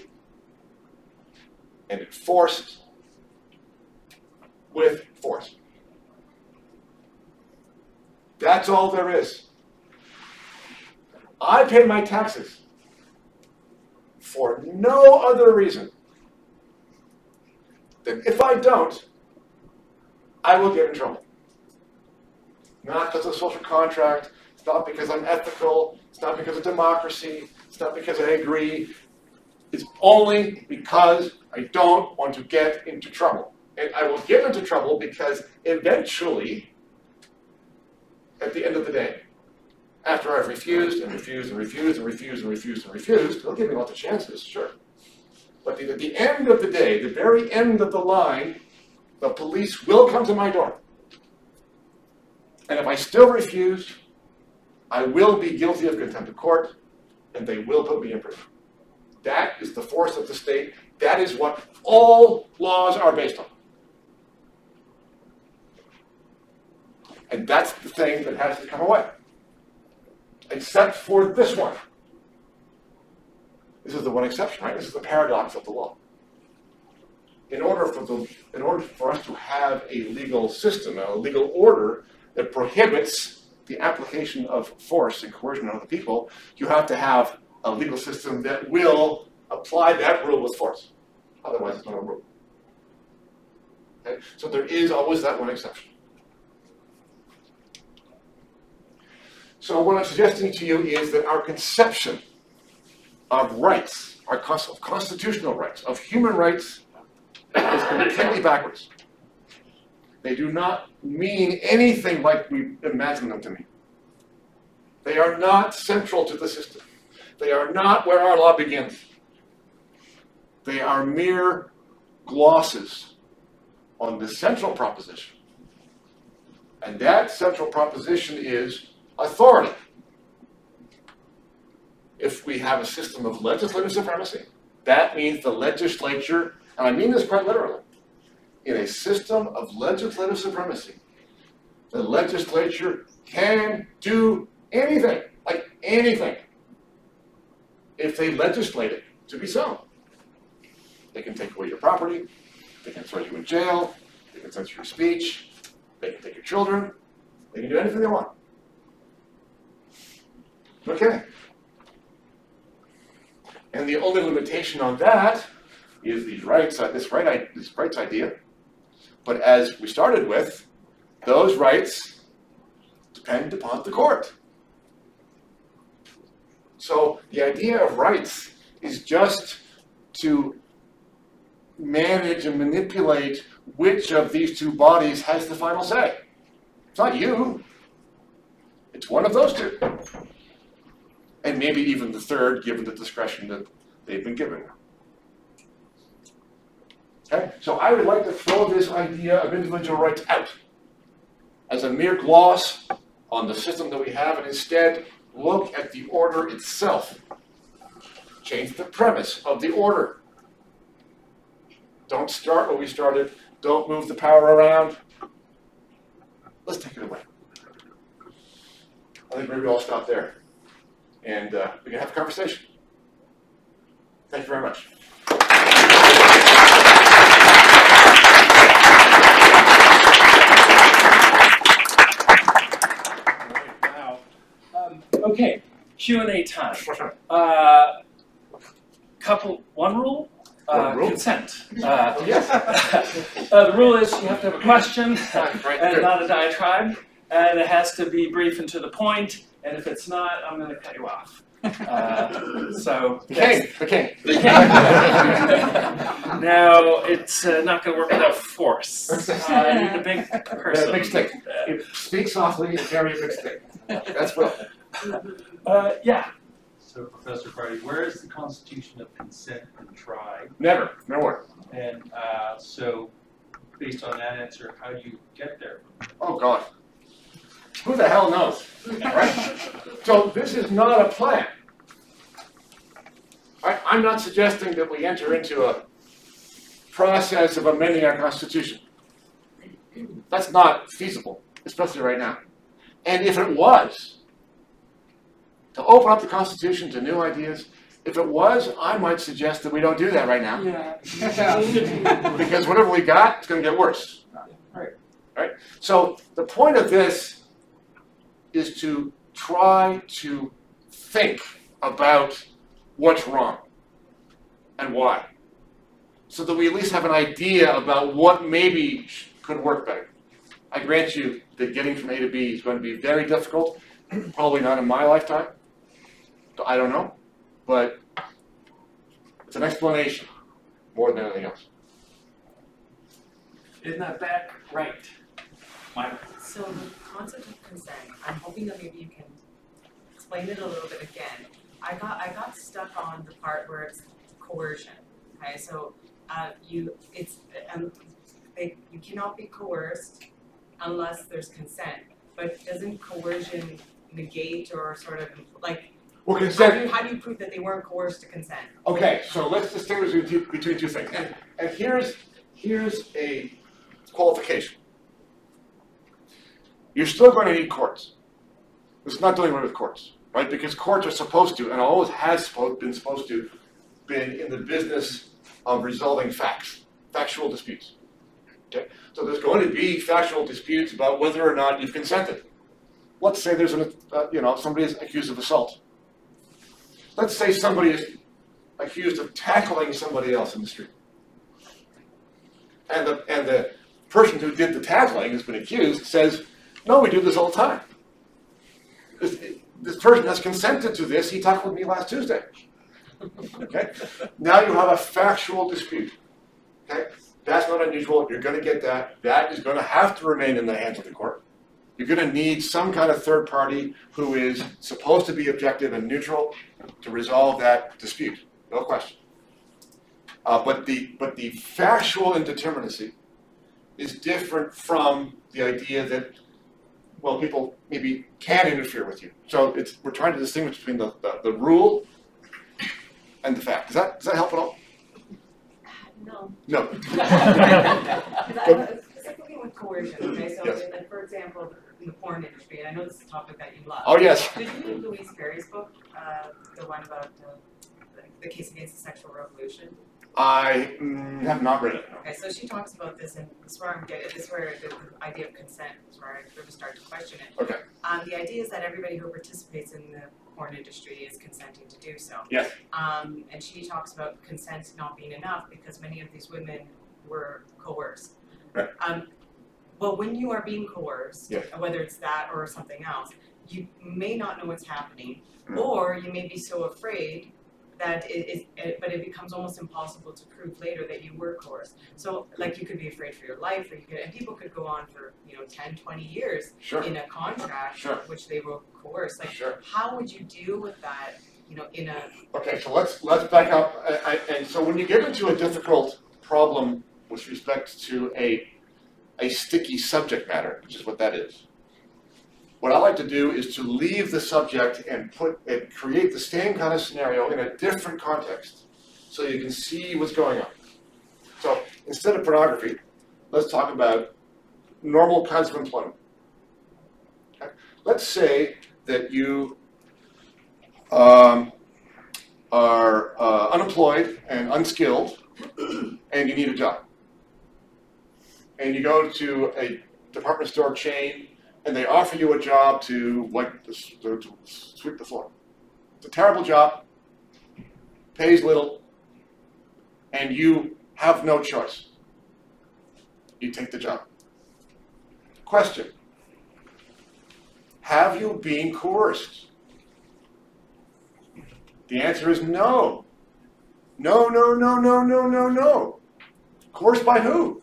and enforced with force. That's all there is. I pay my taxes for no other reason than if I don't, I will get in trouble. Not because of social contract, it's not because I'm ethical, it's not because of democracy, it's not because I agree. It's only because I don't want to get into trouble. And I will get into trouble because eventually at the end of the day, After I've refused and refused and refused and refused and refused and refused, they'll give me lots of chances, sure. But at the end of the day, the very end of the line, the police will come to my door. And if I still refuse, I will be guilty of contempt of court, and they will put me in prison. That is the force of the state. That is what all laws are based on. And that's the thing that has to come away. Except for this one. This is the one exception, right? This is the paradox of the law. In order for the, in order for us to have a legal system, a legal order that prohibits the application of force and coercion on other people, you have to have a legal system that will apply that rule with force. Otherwise, it's not a rule. Okay? So there is always that one exception. So what I'm suggesting to you is that our conception of rights, our of constitutional rights, of human rights, is completely backwards. They do not mean anything like we imagine them to mean. They are not central to the system. They are not where our law begins. They are mere glosses on the central proposition. And that central proposition is authority. If we have a system of legislative supremacy, that means the legislature, and I mean this quite literally, in a system of legislative supremacy, the legislature can do anything, like anything, if they legislate it to be so. They can take away your property, they can throw you in jail, they can censor your speech, they can take your children, they can do anything they want. Okay. And the only limitation on that is these rights, uh, this right, this rights idea. But as we started with, those rights depend upon the court. So the idea of rights is just to manage and manipulate which of these two bodies has the final say. It's not you. It's one of those two. And maybe even the third, given the discretion that they've been given. Okay, so I would like to throw this idea of individual rights out as a mere gloss on the system that we have and instead look at the order itself. Change the premise of the order. Don't start where we started. Don't move the power around. Let's take it away. I think maybe I'll stop there. And uh, we can have a conversation. Thank you very much. Wow. Um, okay, Q and A time. Uh, couple, one rule? Uh, One rule? Consent. Uh, Yes. uh, the rule is you have to have a question and not a diatribe, and it has to be brief and to the point. And if it's not, I'm going to cut you off. Uh, so Okay, okay. now it's uh, not going to work without force. Uh, I need a big person. A big stick. Uh, If Speak softly and carry a big stick. That's Will. Uh, yeah. So Professor Pardy, where is the constitution of consent and tribe? Never, no more. And uh, so, based on that answer, how do you get there? Oh, God. Who the hell knows? Right? So this is not a plan. I, I'm not suggesting that we enter into a process of amending our constitution. That's not feasible, especially right now. And if it was, to open up the constitution to new ideas, if it was, I might suggest that we don't do that right now. Yeah. Because whatever we got, it's gonna get worse. Right. Right? So the point of this is to try to think about what's wrong and why. So that we at least have an idea about what maybe could work better. I grant you that getting from A to B is going to be very difficult, probably not in my lifetime. I don't know, but it's an explanation more than anything else. Isn't that back right. My So the concept of consent, I'm hoping that maybe you can explain it a little bit again. I got, I got stuck on the part where it's coercion, okay, so, uh, you, it's, um, they, you cannot be coerced unless there's consent, but doesn't coercion negate or sort of, like, Well, how do you, how do you prove that they weren't coerced to consent? okay, so let's distinguish between between two things. And, and here's, here's a qualification. You're still going to need courts. It's not doing away with courts, right? Because courts are supposed to, and always has been supposed to, been in the business of resolving facts, factual disputes. Okay, so there's going to be factual disputes about whether or not you've consented. Let's say there's an, uh, you know, somebody is accused of assault. Let's say somebody is accused of tackling somebody else in the street. And the, and the person who did the tackling, has been accused, says, no, we do this all the time. This, this person has consented to this, he talked with me last Tuesday. Okay, now you have a factual dispute. Okay, that's not unusual, you're gonna get that, that is gonna have to remain in the hands of the court. You're gonna need some kind of third party who is supposed to be objective and neutral to resolve that dispute, no question. Uh, but the, but the factual indeterminacy is different from the idea that, well, people maybe can interfere with you. So it's, we're trying to distinguish between the, the, the rule and the fact. Does that, does that help at all? No. No. Specifically with coercion, okay, so Yes. for example, in the porn industry, and I know this is a topic that you love. Oh, yes. Did you read Louise Perry's book, uh, the one about, uh, the, the case against the sexual revolution? I mm, have not read it. Okay, so she talks about this, and this is where I'm getting, this is where the, idea of consent is where I really start to question it. Okay. Um, the idea is that everybody who participates in the porn industry is consenting to do so. Yes. Um, and she talks about consent not being enough because many of these women were coerced. Right. Um, but when you are being coerced, Yes. whether it's that or something else, you may not know what's happening, Mm. or you may be so afraid that it is, it, but it becomes almost impossible to prove later that you were coerced. So, like, you could be afraid for your life, or you could, and people could go on for, you know, 10, 20 years Sure, in a contract, Sure. which they were coerced. Like, sure. how would you deal with that, you know, in a, Okay, so let's, let's back up. I- I- And so when you get into a difficult problem with respect to a, a sticky subject matter, which is what that is, what I like to do is to leave the subject and put, and create the same kind of scenario in a different context, so you can see what's going on. So instead of pornography, let's talk about normal kinds of employment. Okay? Let's say that you, um, are uh, unemployed and unskilled, and you need a job. And you go to a department store chain, and they offer you a job to s- to to sweep the floor. It's a terrible job, pays little, and you have no choice. You take the job. Question. Have you been coerced? The answer is no. No, no, no, no, no, no, no. Coerced by who?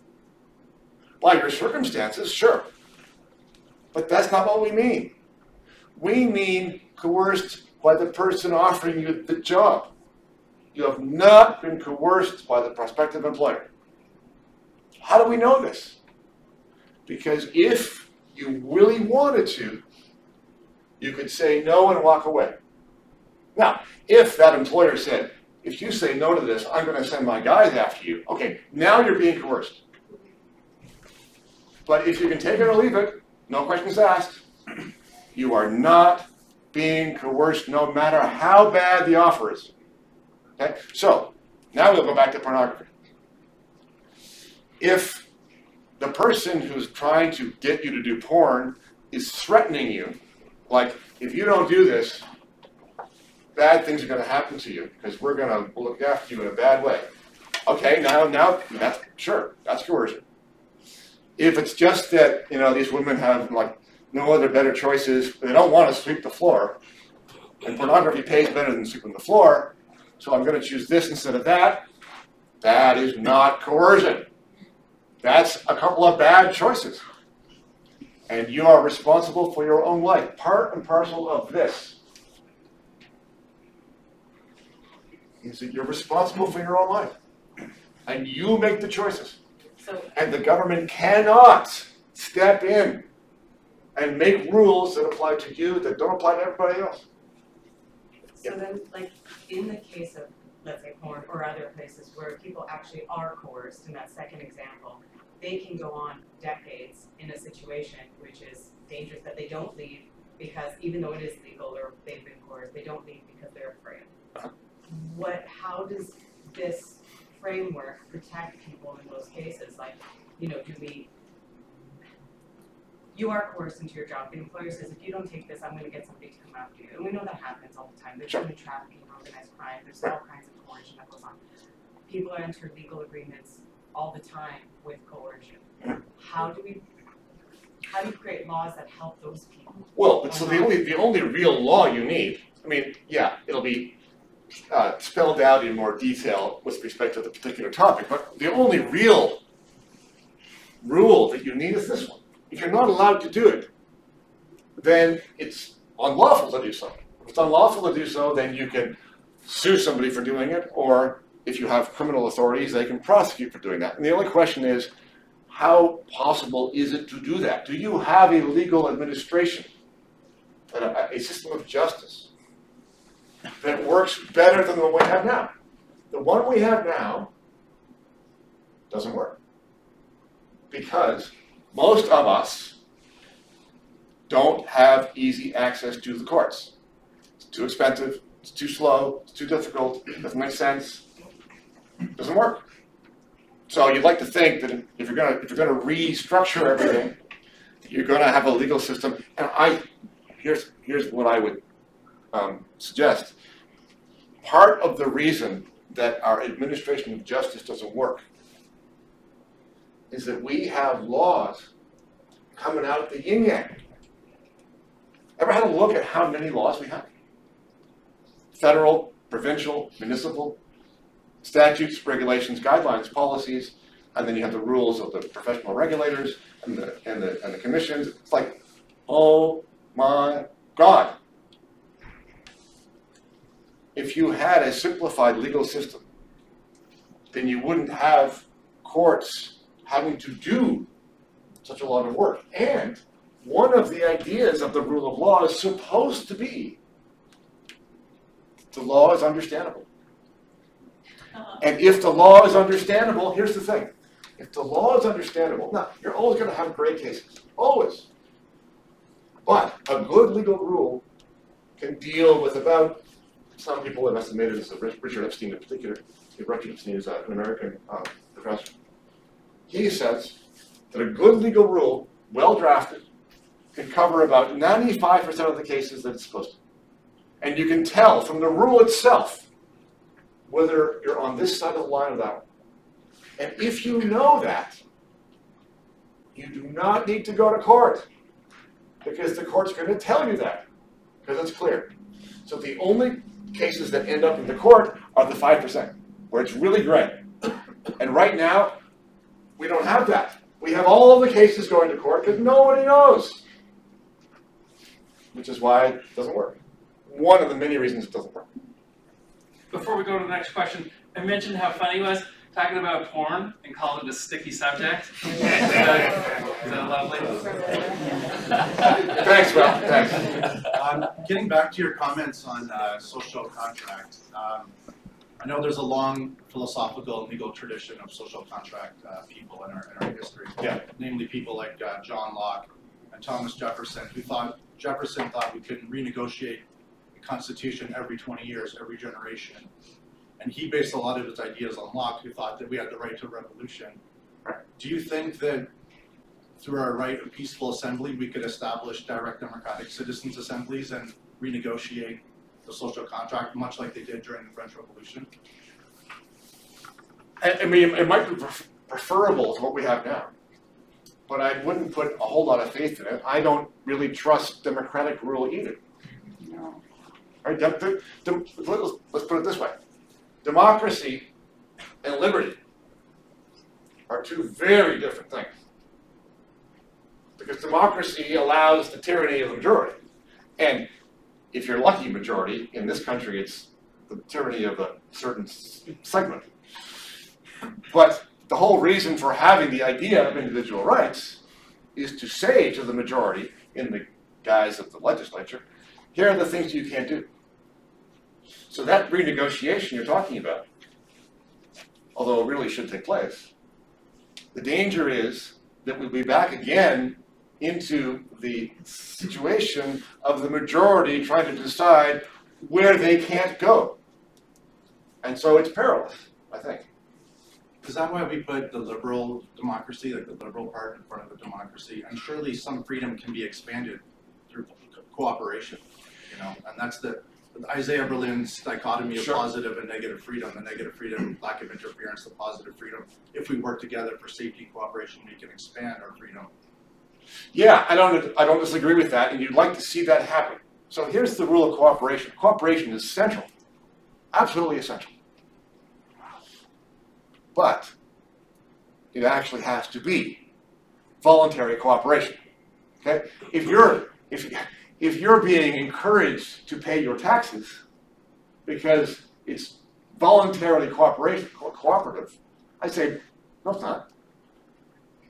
By your circumstances, sure. But that's not what we mean. We mean coerced by the person offering you the job. You have not been coerced by the prospective employer. How do we know this? Because if you really wanted to, you could say no and walk away. Now, if that employer said, if you say no to this, I'm gonna send my guys after you, okay, now you're being coerced. But if you can take it or leave it, no questions asked, you are not being coerced no matter how bad the offer is. Okay, so, now we'll go back to pornography. If the person who's trying to get you to do porn is threatening you, like, if you don't do this, bad things are gonna happen to you, because we're gonna look after you in a bad way. Okay, now, now, that's, sure, that's coercion if it's just that you know these women have like no other better choices, they don't want to sweep the floor, and pornography pays better than sweeping the floor, so I'm going to choose this instead of that. That is not coercion. That's a couple of bad choices. And you are responsible for your own life, part and parcel of this. Is that you're responsible for your own life. And you make the choices. So, And the government cannot step in and make rules that apply to you that don't apply to everybody else. so then, like, in the case of, let's say, porn or other places where people actually are coerced, in that second example, they can go on decades in a situation which is dangerous, that they don't leave because even though it is legal or they've been coerced, they don't leave because they're afraid. Uh-huh. What, how does this framework protect people in those cases? Like, you know, do we, you are coerced into your job. The employer says, if you don't take this, I'm gonna get somebody to come after you. And we know that happens all the time. There's Sure. human trafficking, organized crime, there's all kinds of coercion that goes on. People enter legal agreements all the time with coercion. How do we, how do you create laws that help those people? Well, so the only, the only real law you need, I mean, yeah, it'll be uh, spelled out in more detail with respect to the particular topic, but the only real rule that you need is this one. If you're not allowed to do it, then it's unlawful to do so. If it's unlawful to do so, then you can sue somebody for doing it, or if you have criminal authorities, they can prosecute for doing that. And the only question is, how possible is it to do that? Do you have a legal administration, a, a system of justice that works better than the one we have now? The one we have now doesn't work. Because most of us don't have easy access to the courts. It's too expensive, it's too slow, it's too difficult, it doesn't make sense, it doesn't work. So you'd like to think that if you're gonna, if you're gonna restructure everything, you're gonna have a legal system, and I, here's, here's what I would, um, suggest. Part of the reason that our administration of justice doesn't work is that we have laws coming out of the yin yang. Ever had a look at how many laws we have? Federal, provincial, municipal, statutes, regulations, guidelines, policies, and then you have the rules of the professional regulators and the, and the, and the commissions. It's like, oh my God. If you had a simplified legal system, then you wouldn't have courts having to do such a lot of work. And one of the ideas of the rule of law is supposed to be the law is understandable. Uh-huh. And if the law is understandable, here's the thing. If the law is understandable, now, you're always gonna have gray cases, always. But a good legal rule can deal with about, some people have estimated this, Richard Epstein in particular, Richard Epstein is uh, an American uh, professor. He says that a good legal rule, well drafted, can cover about ninety-five percent of the cases that it's supposed to. And you can tell from the rule itself whether you're on this side of the line or that one. And if you know that, you do not need to go to court because the court's going to tell you that because it's clear. So the only cases that end up in the court are the 5%, where it's really great. And right now, we don't have that. We have all of the cases going to court because nobody knows. Which is why it doesn't work. One of the many reasons it doesn't work. Before we go to the next question, I mentioned how funny it was talking about porn and calling it a sticky subject. Is that, is that lovely? Thanks, Will, thanks. Um, getting back to your comments on, uh, social contract, um, I know there's a long philosophical and legal tradition of social contract, uh, people in our, in our history. Yeah. Namely people like, uh, John Locke and Thomas Jefferson, who thought, Jefferson thought we could renegotiate the Constitution every twenty years, every generation. And he based a lot of his ideas on Locke, who thought that we had the right to revolution. Do you think that through our right of peaceful assembly, we could establish direct democratic citizens' assemblies and renegotiate the social contract, much like they did during the French Revolution? I, I mean, it might be preferable to what we have now. But I wouldn't put a whole lot of faith in it. I don't really trust democratic rule either. No. Right, dem- dem- dem- let's, let's put it this way. Democracy and liberty are two very different things. Because democracy allows the tyranny of the majority. And if you're lucky majority, in this country, it's the tyranny of a certain segment. But the whole reason for having the idea of individual rights is to say to the majority, in the guise of the legislature, here are the things you can't do. So that renegotiation you're talking about, although it really should take place, the danger is that we'll be back again into the situation of the majority trying to decide where they can't go. And so it's perilous, I think. Is that why we put the liberal democracy, like the liberal part in front of the democracy? And surely some freedom can be expanded through co- cooperation, you know? And that's the Isaiah Berlin's dichotomy of Sure. positive and negative freedom, the negative freedom, lack of interference, the positive freedom. If we work together for safety and cooperation, we can expand our freedom. Yeah, I don't, I don't disagree with that, and you'd like to see that happen. So here's the rule of cooperation. Cooperation is central, absolutely essential. But it actually has to be voluntary cooperation. Okay? If you're if if you're being encouraged to pay your taxes because it's voluntarily cooperation co- cooperative, I say no, it's not.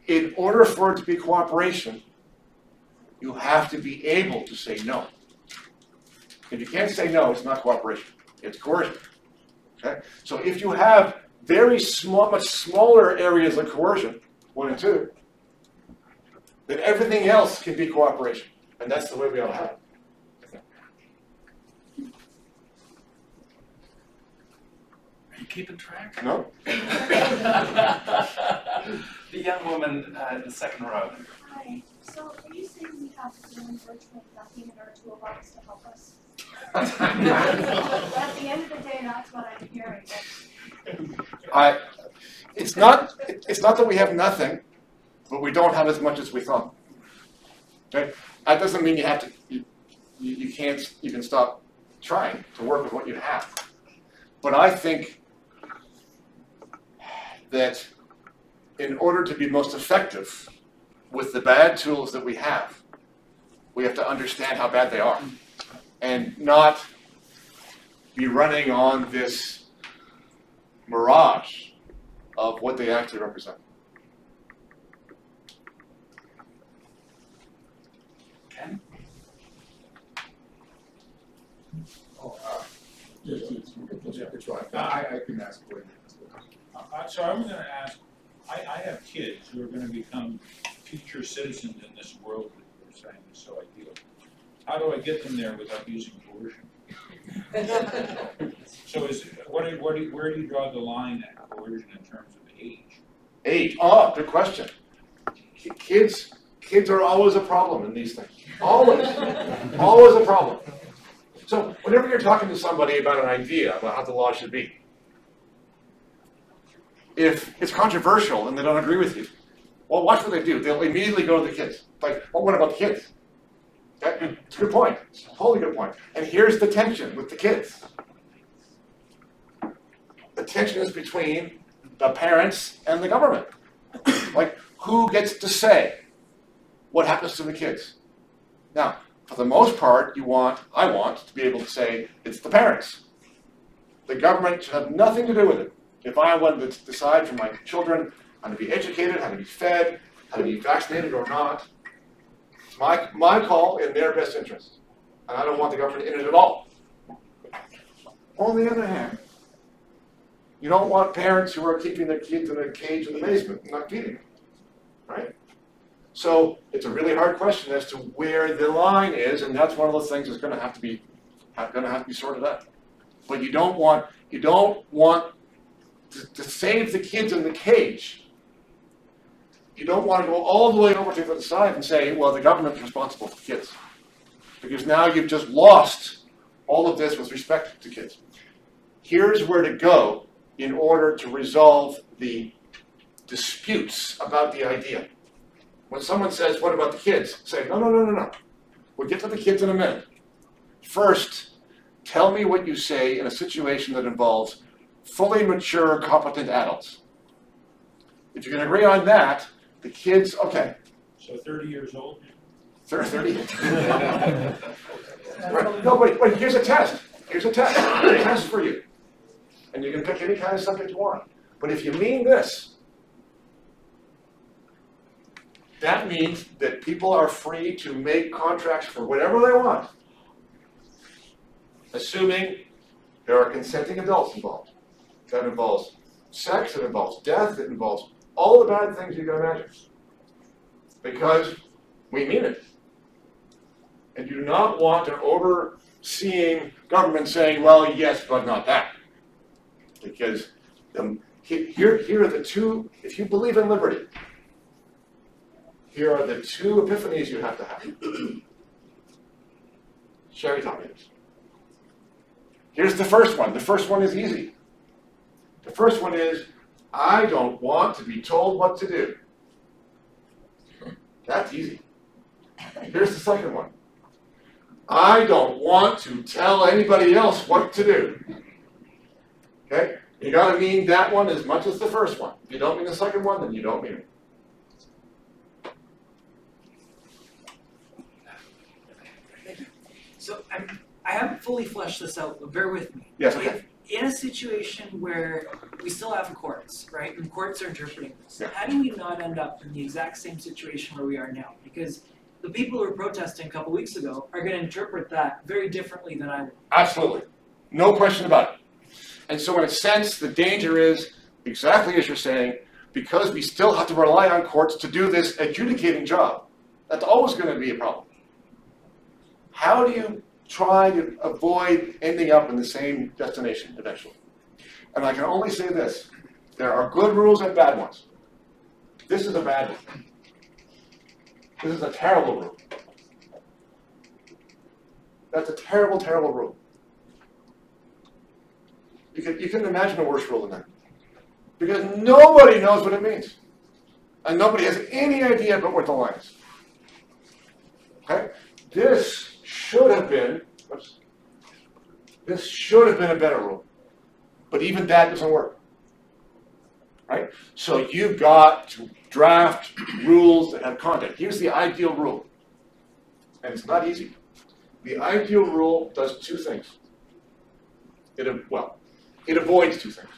In order for it to be cooperation, you have to be able to say no. If you can't say no, it's not cooperation, it's coercion. Okay? So if you have very small, much smaller areas of coercion, one and two, then everything else can be cooperation. And that's the way we all have it. Are you keeping track? No? The young woman uh, in the second row. Hi, so are you saying we have to do virtually nothing in our toolbox to help us? At the end of the day, that's what I'm hearing, I, it's not, it's not that we have nothing, but we don't have as much as we thought. That doesn't mean you have to, you, you you can't, you can stop trying to work with what you have. But I think that in order to be most effective with the bad tools that we have, we have to understand how bad they are. And not be running on this mirage of what they actually represent. Ken? Oh, uh, yes, it's, it's, it's right. I, I can ask a question. Uh, so I'm gonna ask, I, I have kids who are gonna become future citizens in this world that you're saying is so ideal. How do I get them there without using coercion? So is, what do, what do, where do you draw the line at coercion in terms of age? Age. Oh, good question. Ki- Kids, kids are always a problem in these things. Always, always a problem. So whenever you're talking to somebody about an idea about how the law should be, if it's controversial and they don't agree with you, well, watch what they do. They'll immediately go to the kids. Like, well, what about the kids? Okay, mm, It's a good point. It's a Totally good point. And here's the tension with the kids. The tension is between the parents and the government. Like, who gets to say what happens to the kids? Now, for the most part, you want, I want to be able to say it's the parents. The government should have nothing to do with it. If I wanted to decide for my children how to be educated, how to be fed, how to be vaccinated or not, it's my, my call in their best interest. And I don't want the government in it at all. On the other hand, you don't want parents who are keeping their kids in a cage in the basement and not feeding them, right? So it's a really hard question as to where the line is, and that's one of those things that's gonna have to be, gonna have to be sorted out. But you don't want, you don't want to, to save the kids in the cage. You don't wanna go all the way over to the other side and say, well, the government's responsible for kids. Because now you've just lost all of this with respect to kids. Here's where to go in order to resolve the disputes about the idea. When someone says, what about the kids? Say, no, no, no, no, no. We'll get to the kids in a minute. First, tell me what you say in a situation that involves fully mature, competent adults. If you can agree on that, the kids, okay, So thirty years old? they're 30. Right, No, wait, wait, here's a test. Here's a test. A test for you. and you can pick any kind of subject you want. But if you mean this, that means that people are free to make contracts for whatever they want, assuming there are consenting adults involved. That involves sex, it involves death, it involves all the bad things you can imagine. Because we mean it. And you do not want an overseeing government saying, well, yes, but not that. Because um, here, here are the two, if you believe in liberty, here are the two epiphanies you have to have. Sherry taught. Here's the first one. The first one is easy. The first one is, I don't want to be told what to do. That's easy. Here's the second one. I don't want to tell anybody else what to do. Okay? You gotta mean that one as much as the first one. If you don't mean the second one, then you don't mean it. So I'm, I haven't fully fleshed this out, but bear with me. Yes, okay. If in a situation where we still have courts, right, and courts are interpreting this, Yeah. how do we not end up in the exact same situation where we are now? Because the people who were protesting a couple weeks ago are gonna interpret that very differently than I would. Absolutely. No question about it. And so in a sense, the danger is exactly as you're saying, because we still have to rely on courts to do this adjudicating job. That's always gonna be a problem. How do you try to avoid ending up in the same destination eventually? And I can only say this, there are good rules and bad ones. This is a bad one. This is a terrible rule. That's a terrible, terrible rule. You can, you can imagine a worse rule than that. Because nobody knows what it means. And nobody has any idea about what the line is. Okay? This should have been, oops, this should have been a better rule. But even that doesn't work. Right? So you've got to draft rules that have content. Here's the ideal rule. And it's not easy. The ideal rule does two things. It, well, it avoids two things.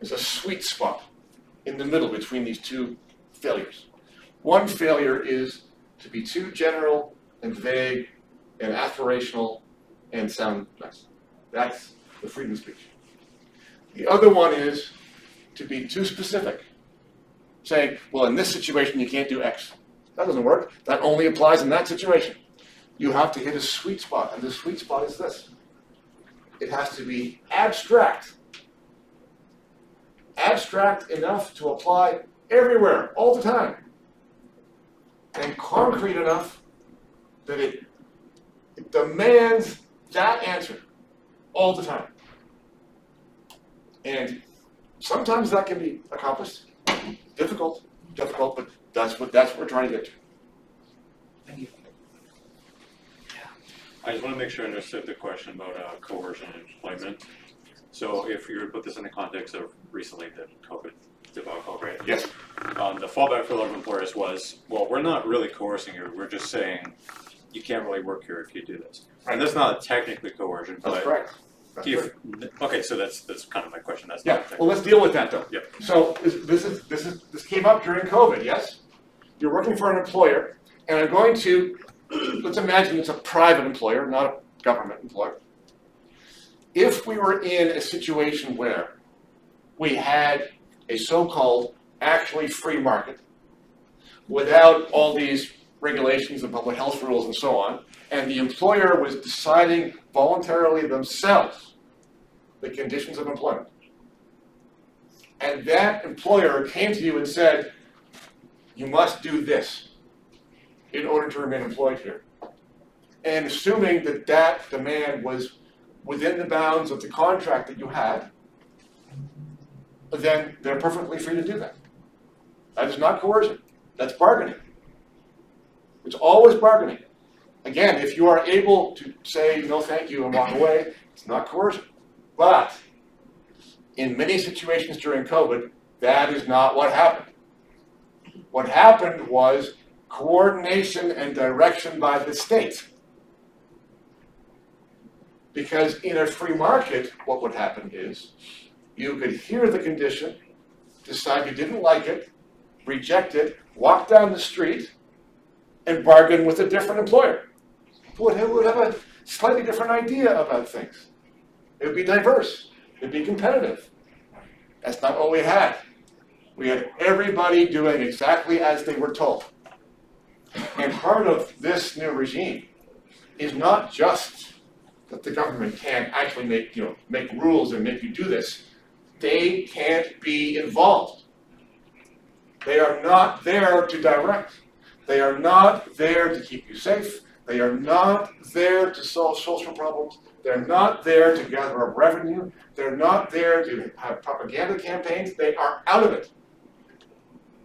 There's a sweet spot in the middle between these two failures. One failure is to be too general and vague and aspirational and sound nice. That's the freedom of speech. The other one is to be too specific, saying, well, in this situation, you can't do X. That doesn't work. That only applies in that situation. You have to hit a sweet spot, and the sweet spot is this. It has to be abstract. Abstract enough to apply everywhere, all the time. And concrete enough that it, it demands that answer all the time. And sometimes that can be accomplished. Difficult, difficult, but that's what that's what we're trying to get to. Thank you. I just want to make sure I understood the question about uh, coercion and employment. So if you were to put this in the context of recently the COVID debacle, right? Yes. Um, the fallback for a lot of employers was, well, we're not really coercing you, we're just saying you can't really work here if you do this. And that's not technically coercion, That's but correct. That's if, correct. okay, so that's, that's kind of my question, that's Yeah, not well, let's deal with that though. Yep. So this, this is, this is, this came up during COVID, yes? You're working for an employer, and I'm going to, let's imagine it's a private employer, not a government employer. If we were in a situation where we had a so-called actually free market without all these regulations and public health rules and so on, and the employer was deciding voluntarily themselves the conditions of employment. And that employer came to you and said, you must do this in order to remain employed here. And assuming that that demand was within the bounds of the contract that you had, then they're perfectly free to do that. That is not coercion, that's bargaining. It's always bargaining. Again, if you are able to say no thank you and walk away, it's not coercion. But in many situations during COVID, that is not what happened. What happened was coordination and direction by the state. Because in a free market, what would happen is you could hear the condition, decide you didn't like it, reject it, walk down the street, and bargain with a different employer. Who would have, would have a slightly different idea about things. It would be diverse, it'd be competitive. That's not what we had. We had everybody doing exactly as they were told. And part of this new regime is not just that the government can't actually make, you know, make rules and make you do this. They can't be involved. They are not there to direct. They are not there to keep you safe. They are not there to solve social problems. They're not there to gather up revenue. They're not there to have propaganda campaigns. They are out of it.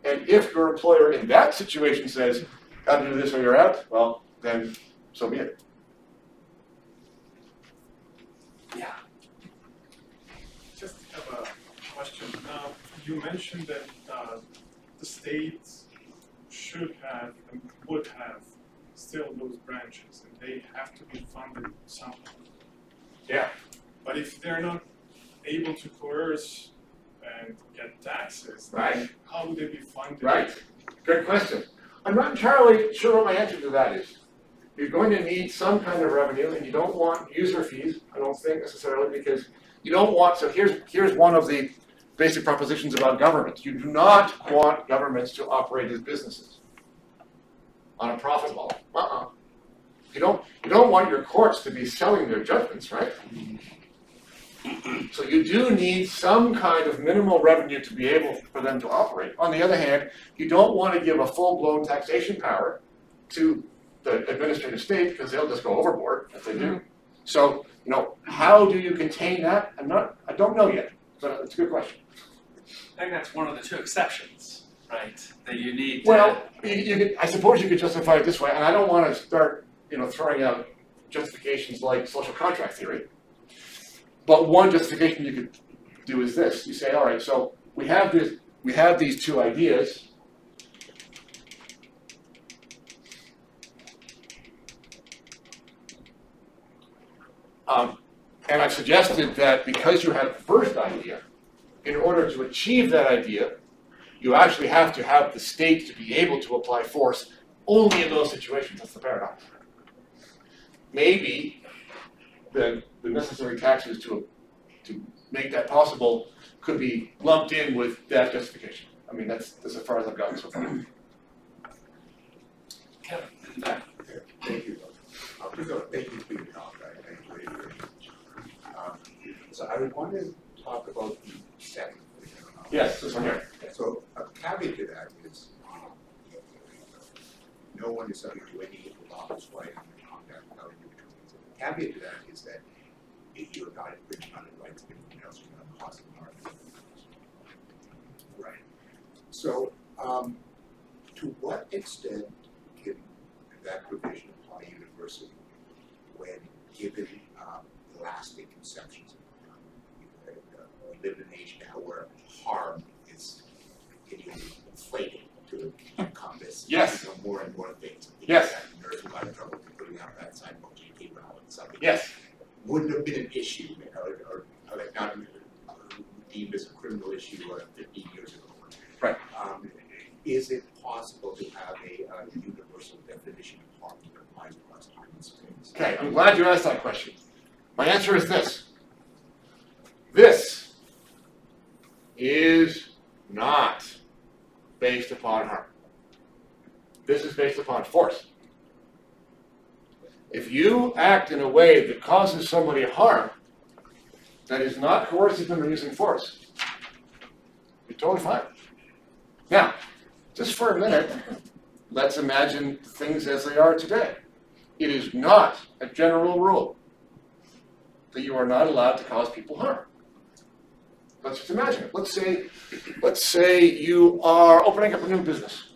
And if your employer in that situation says, gotta do this or you're out, well, then so be it. Just have a question. Uh, you mentioned that uh, the states should have and would have still those branches, and they have to be funded somehow. Yeah. But if they're not able to coerce and get taxes, Right. how would they be funded? Right. Good question. I'm not entirely sure what my answer to that is. You're going to need some kind of revenue, and you don't want user fees, I don't think necessarily, because you don't want, so here's, here's one of the basic propositions about government. You do not want governments to operate as businesses on a profit model. Uh-uh. You don't, you don't want your courts to be selling their judgments, right? So you do need some kind of minimal revenue to be able for them to operate. On the other hand, you don't want to give a full-blown taxation power to the administrative state because they'll just go overboard if they do. Mm-hmm. So, you know, how do you contain that? I'm not, I don't know yet, but it's a good question. I think that's one of the two exceptions, right? That you need to. Well, you, you could, I suppose you could justify it this way, and I don't want to start, you know, throwing out justifications like social contract theory. But one justification you could do is this: you say, all right, so we have this, we have these two ideas. Um, and I've suggested that because you have the first idea, in order to achieve that idea, you actually have to have the state to be able to apply force only in those situations. That's the paradox. Maybe the, the necessary taxes to, to make that possible could be lumped in with that justification. I mean, that's, that's as far as I've gotten so far. Kevin, in the back. Thank you. First of all, thank you for your talk, I, I enjoyed it. Um, So I would want to talk about the Yes, this one here. So a caveat to that is, no one is subject to any right on the contact you between. So the Caveat to that is that if you're not infringing on the rights of else, you're not causing harm. Right. So, um, to what extent can that provision apply universally when given, um, lasting conceptions of harm? Uh, We live in an age now where harm is getting inflated to encompass Yes. you know, more and more things. Yes. Nerds who got in trouble putting out that sign about J.K. Rowling, something. Yes. Wouldn't have been an issue, you know, or, or like not deemed as a criminal issue uh, fifteen years ago. Right. Um, is it possible to have a, uh universal definition of harm that applies across time and space? Okay, I'm glad you asked that question. My answer is this. This is not based upon harm. This is based upon force. If you act in a way that causes somebody harm that is not coercive and using force, you're totally fine. Now, just for a minute, let's imagine things as they are today. It is not a general rule that you are not allowed to cause people harm. Let's just imagine it. Let's say, let's say you are opening up a new business.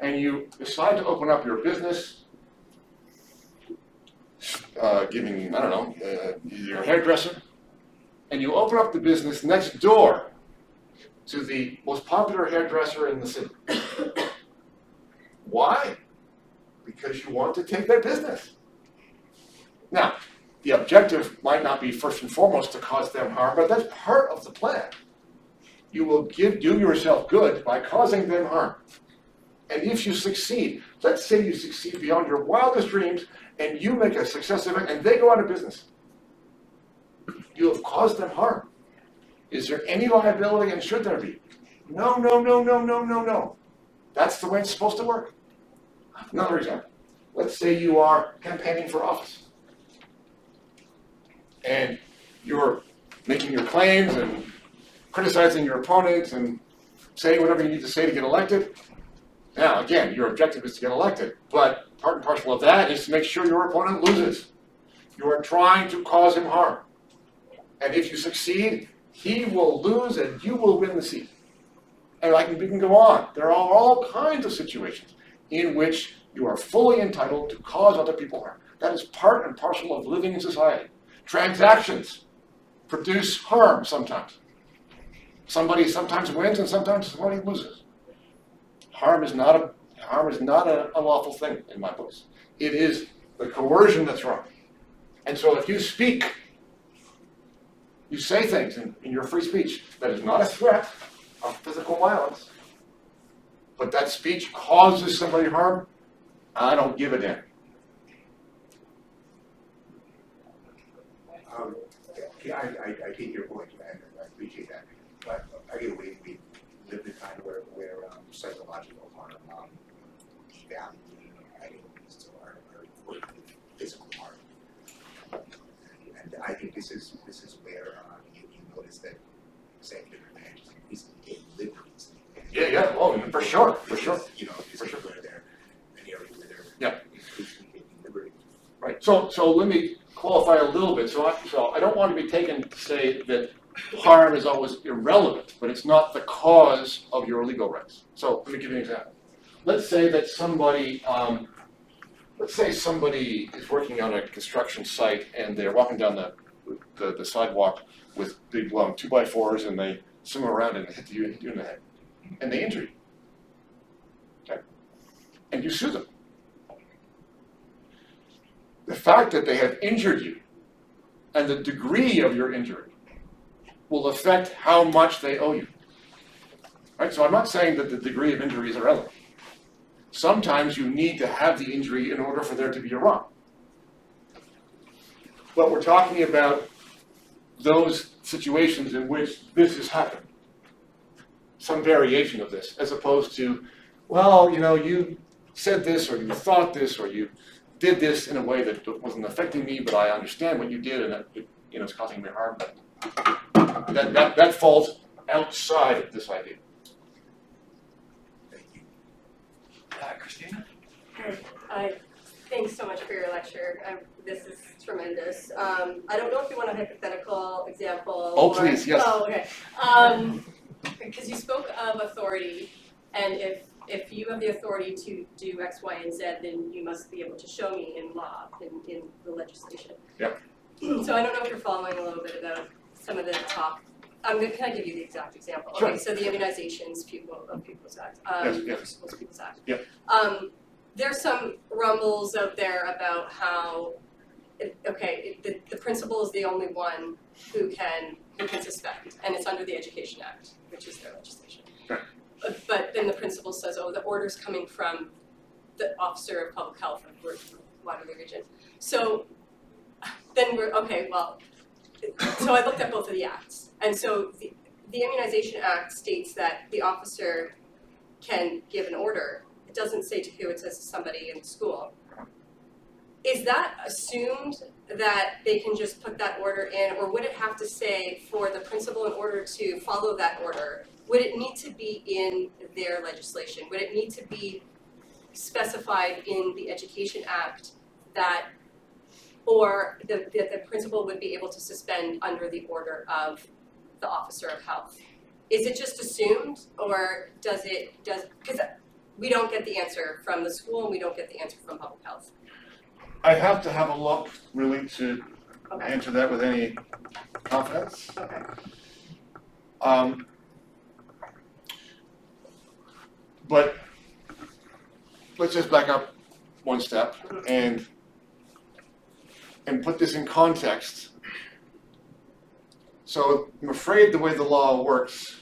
And you decide to open up your business, uh, giving, I don't know, uh, you're hairdresser, and you open up the business next door to the most popular hairdresser in the city. Why? Because you want to take their business. Now, the objective might not be first and foremost to cause them harm, but that's part of the plan. You will give, do yourself good by causing them harm. And if you succeed, let's say you succeed beyond your wildest dreams and you make a success it and they go out of business. You have caused them harm. Is there any liability and should there be? No, no, no, no, no, no, no. That's the way it's supposed to work. Another example. Let's say you are campaigning for office. And you're making your claims and criticizing your opponents and saying whatever you need to say to get elected. Now, again, your objective is to get elected, but part and parcel of that is to make sure your opponent loses. You are trying to cause him harm. And if you succeed, he will lose and you will win the seat. And like we can go on. There are all kinds of situations in which you are fully entitled to cause other people harm. That is part and parcel of living in society. Transactions produce harm sometimes. Somebody sometimes wins and sometimes somebody loses. Harm is not a harm is not a, a lawful thing in my books. It is the coercion that's wrong. And so if you speak, you say things in, in your free speech that is not a threat of physical violence, but that speech causes somebody harm, I don't give a damn. Um, yeah, I, I, I take your point, and I appreciate that, but again, we, we live in a time where, where, um, psychological harm, um, devaluing identities to our, our important physical harm. And I think this is, this is where, uh, you, you notice that executive branch is increasingly taking liberties. Yeah, yeah, oh, for sure, for sure. You know, for sure. where they're, an area where they're Yeah. increasingly liberties. Right, so, so let me qualify a little bit, so I, so I don't want to be taken to say that harm is always irrelevant, but it's not the cause of your legal rights. So, let me give you an example. Let's say that somebody, um, let's say somebody is working on a construction site and they're walking down the, the, the sidewalk with big, long two by fours and they swim around and hit you, hit you in the head, and they injure you. Okay? And you sue them. The fact that they have injured you and the degree of your injury will affect how much they owe you. Right? So I'm not saying that the degree of injury is irrelevant. Sometimes you need to have the injury in order for there to be a wrong. But we're talking about those situations in which this has happened. Some variation of this, as opposed to, well, you know, you said this, or you thought this, or you did this in a way that wasn't affecting me, but I understand what you did, and it, you know, it's causing me harm. But that, that, that falls outside of this idea. Thank you. Uh, Christina? Hi, I, thanks so much for your lecture. I, this is tremendous. Um, I don't know if you want a hypothetical example. Oh, or- please, yes. Oh, okay. Um, because you spoke of authority, and if, if you have the authority to do X, Y, and Z, then you must be able to show me in law, in, in the legislation. Yep. So I don't know if you're following a little bit about some of the talk. I'm gonna, can I give you the exact example? Sure. Okay, so the Immunizations People, of People's Act, Yes, um, yes. Schools Pupils Act. Yep. Um, there's some rumbles out there about how, it- okay, it- the, the principal is the only one who can, who can suspect, and it's under the Education Act, which is their legislation. Right. But, then the principal says, oh, the order's coming from the Officer of Public Health of Wa- Waterloo Region. So, then we're, okay, well, so I looked at both of the acts, and so the, the Immunization Act states that the officer can give an order. It doesn't say to who, it says to somebody in the school. Is that assumed that they can just put that order in, or would it have to say for the principal in order to follow that order? Would it need to be in their legislation? Would it need to be specified in the Education Act that or the, the, the principal would be able to suspend under the order of the officer of health? Is it just assumed, or does it, does, because we don't get the answer from the school, and we don't get the answer from public health. I have to have a look really to Okay. answer that with any confidence. Okay. Um, but let's just back up one step and and put this in context. So I'm afraid the way the law works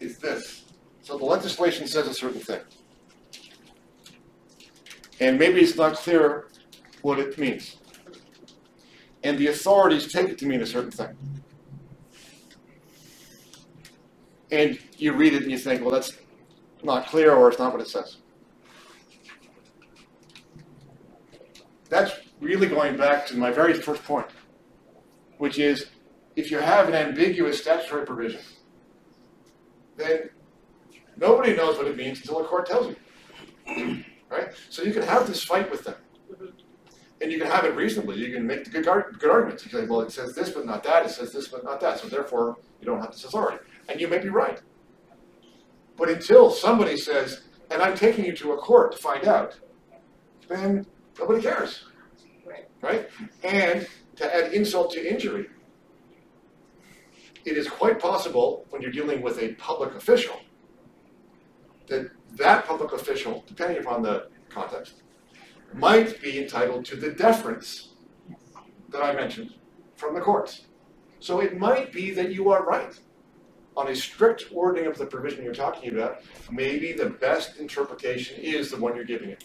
is this. So the legislation says a certain thing. And maybe it's not clear what it means. And the authorities take it to mean a certain thing. And you read it and you think, well, that's not clear or it's not what it says. That's really going back to my very first point, which is if you have an ambiguous statutory provision, then nobody knows what it means until a court tells you. right? So you can have this fight with them. And you can have it reasonably. You can make the good, good arguments. You can say, well, it says this but not that, it says this but not that, so therefore you don't have this authority. And you may be right. But until somebody says, and I'm taking you to a court to find out, then nobody cares. Right. And to add insult to injury, it is quite possible when you're dealing with a public official that that public official, depending upon the context, might be entitled to the deference that I mentioned from the courts. So it might be that you are right. On a strict wording of the provision you're talking about, maybe the best interpretation is the one you're giving it.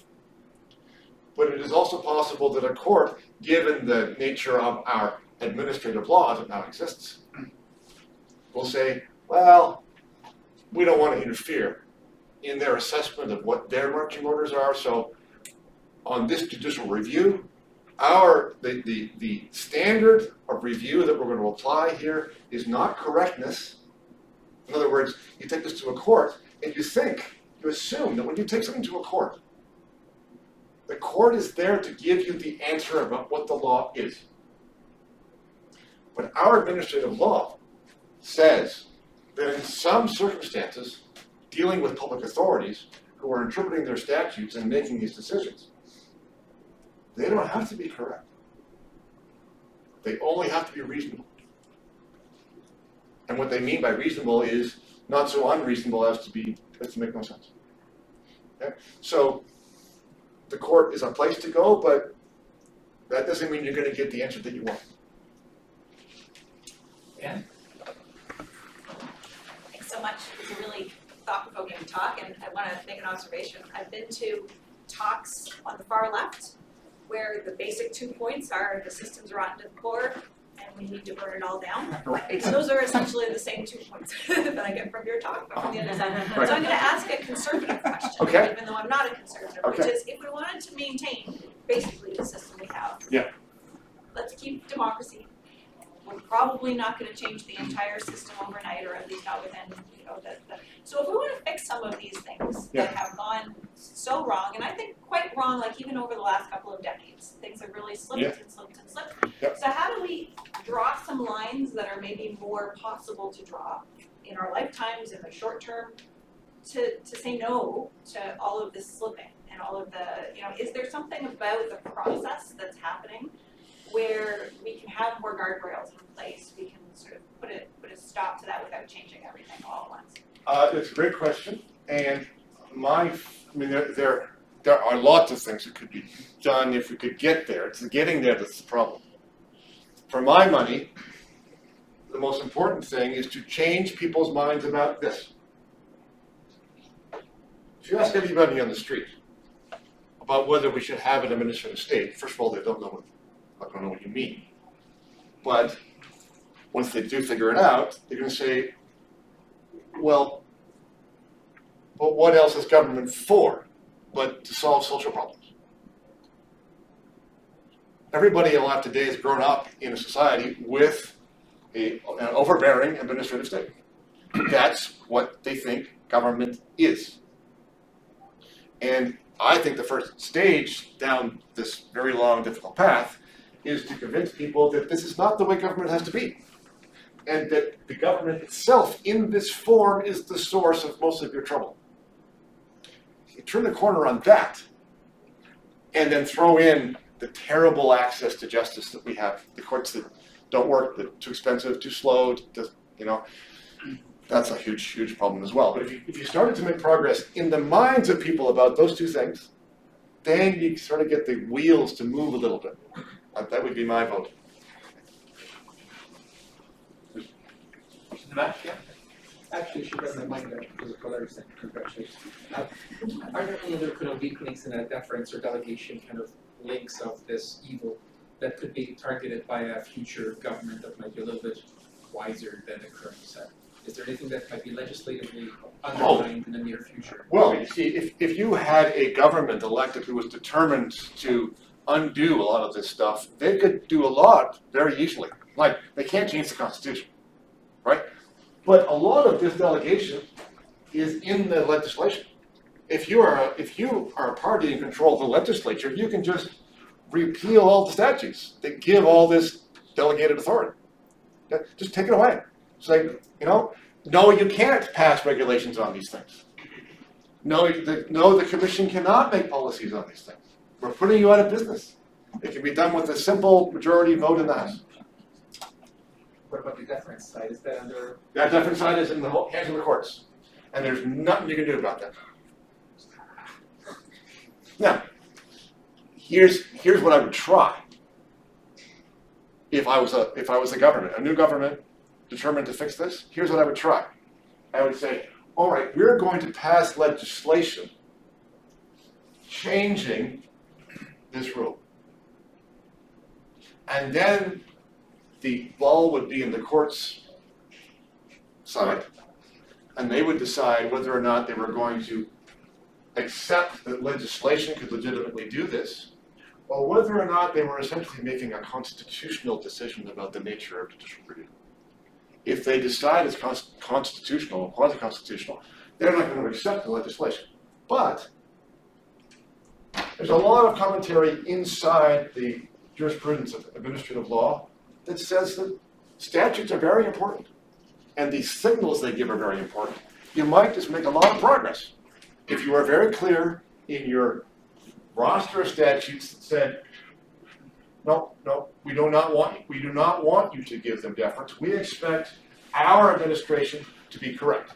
But it is also possible that a court, given the nature of our administrative law as it now exists, will say, well, we don't want to interfere in their assessment of what their marching orders are, so on this judicial review, our, the, the, the standard of review that we're going to apply here is not correctness. In other words, you take this to a court and you think, you assume that when you take something to a court, the court is there to give you the answer about what the law is. But our administrative law says that in some circumstances, dealing with public authorities who are interpreting their statutes and making these decisions, they don't have to be correct. They only have to be reasonable. And what they mean by reasonable is not so unreasonable as to be as to make no sense. Okay? So the court is a place to go, but that doesn't mean you're going to get the answer that you want. Yeah. Thanks so much. It was a really thought-provoking talk, and I want to make an observation. I've been to talks on the far left where the basic two points are the system's rotten to the core and we need to burn it all down. Right. So those are essentially the same two points that I get from your talk, but from the other side. Right. So I'm gonna ask a conservative question, Okay. even though I'm not a conservative, okay. which is if we wanted to maintain basically the system we have. Yeah. Let's keep democracy. We're probably not gonna change the entire system overnight, or at least not within, you know, the, the, so if we wanna fix some of these things that have gone so wrong, and I think quite wrong, like even over the last couple of decades, things have really slipped Yeah. and slipped and slipped. Yep. So how do we draw some lines that are maybe more possible to draw in our lifetimes, in the short term, to, to say no to all of this slipping and all of the, you know, is there something about the process that's happening where we can have more guardrails in place, we can sort of put a, put a stop to that without changing everything all at once? Uh, it's a great question, and my, I mean, there, there, there are lots of things that could be done if we could get there. It's getting there that's the problem. For my money, the most important thing is to change people's minds about this. If you ask anybody on the street about whether we should have an administrative state, first of all, they don't know what, I don't know what you mean. But once they do figure it out, they're gonna say, well, but what else is government for but to solve social problems? Everybody alive today has grown up in a society with a, an overbearing administrative state. That's what they think government is. And I think the first stage down this very long, difficult path is to convince people that this is not the way government has to be and that the government itself in this form is the source of most of your trouble. You turn the corner on that, and then throw in the terrible access to justice that we have, the courts that don't work, that too expensive, too slow, to, you know, that's a huge, huge problem as well. But if you, if you started to make progress in the minds of people about those two things, then you sort of get the wheels to move a little bit. Uh, That would be my vote. In the back, yeah? Actually, she doesn't mind that because of what I was saying, congratulations. Uh, Are there any other kind of weak links in a deference or delegation kind of links of this evil that could be targeted by a future government that might be a little bit wiser than the current set? Is there anything that might be legislatively undermined in the near future? Well, you see, if, if you had a government elected who was determined to undo a lot of this stuff, they could do a lot very easily. Like, they can't change the Constitution, right? But a lot of this delegation is in the legislation. If you are, a- if you are a party in control of the legislature, you can just repeal all the statutes that give all this delegated authority. Just take it away. Say, you know, no, you can't pass regulations on these things. No, the, no, the commission cannot make policies on these things. We're putting you out of business. It can be done with a simple majority vote in the House. What about the deference side? Is that under? That different side is in the hands of the courts, and there's nothing you can do about that. Now, here's, here's what I would try. If I was a, if I was a government, a new government determined to fix this, here's what I would try. I would say, all right, we're going to pass legislation changing this rule. And then the ball would be in the court's side, and they would decide whether or not they were going to accept that legislation could legitimately do this, or whether or not they were essentially making a constitutional decision about the nature of judicial review. If they decide it's constitutional or quasi-constitutional, they're not going to accept the legislation. But there's a lot of commentary inside the jurisprudence of administrative law that says that statutes are very important, and the signals they give are very important. You might just make a lot of progress if you are very clear in your roster of statutes that said, no, no, we do not want, we do not want you to give them deference. We expect our administration to be correct.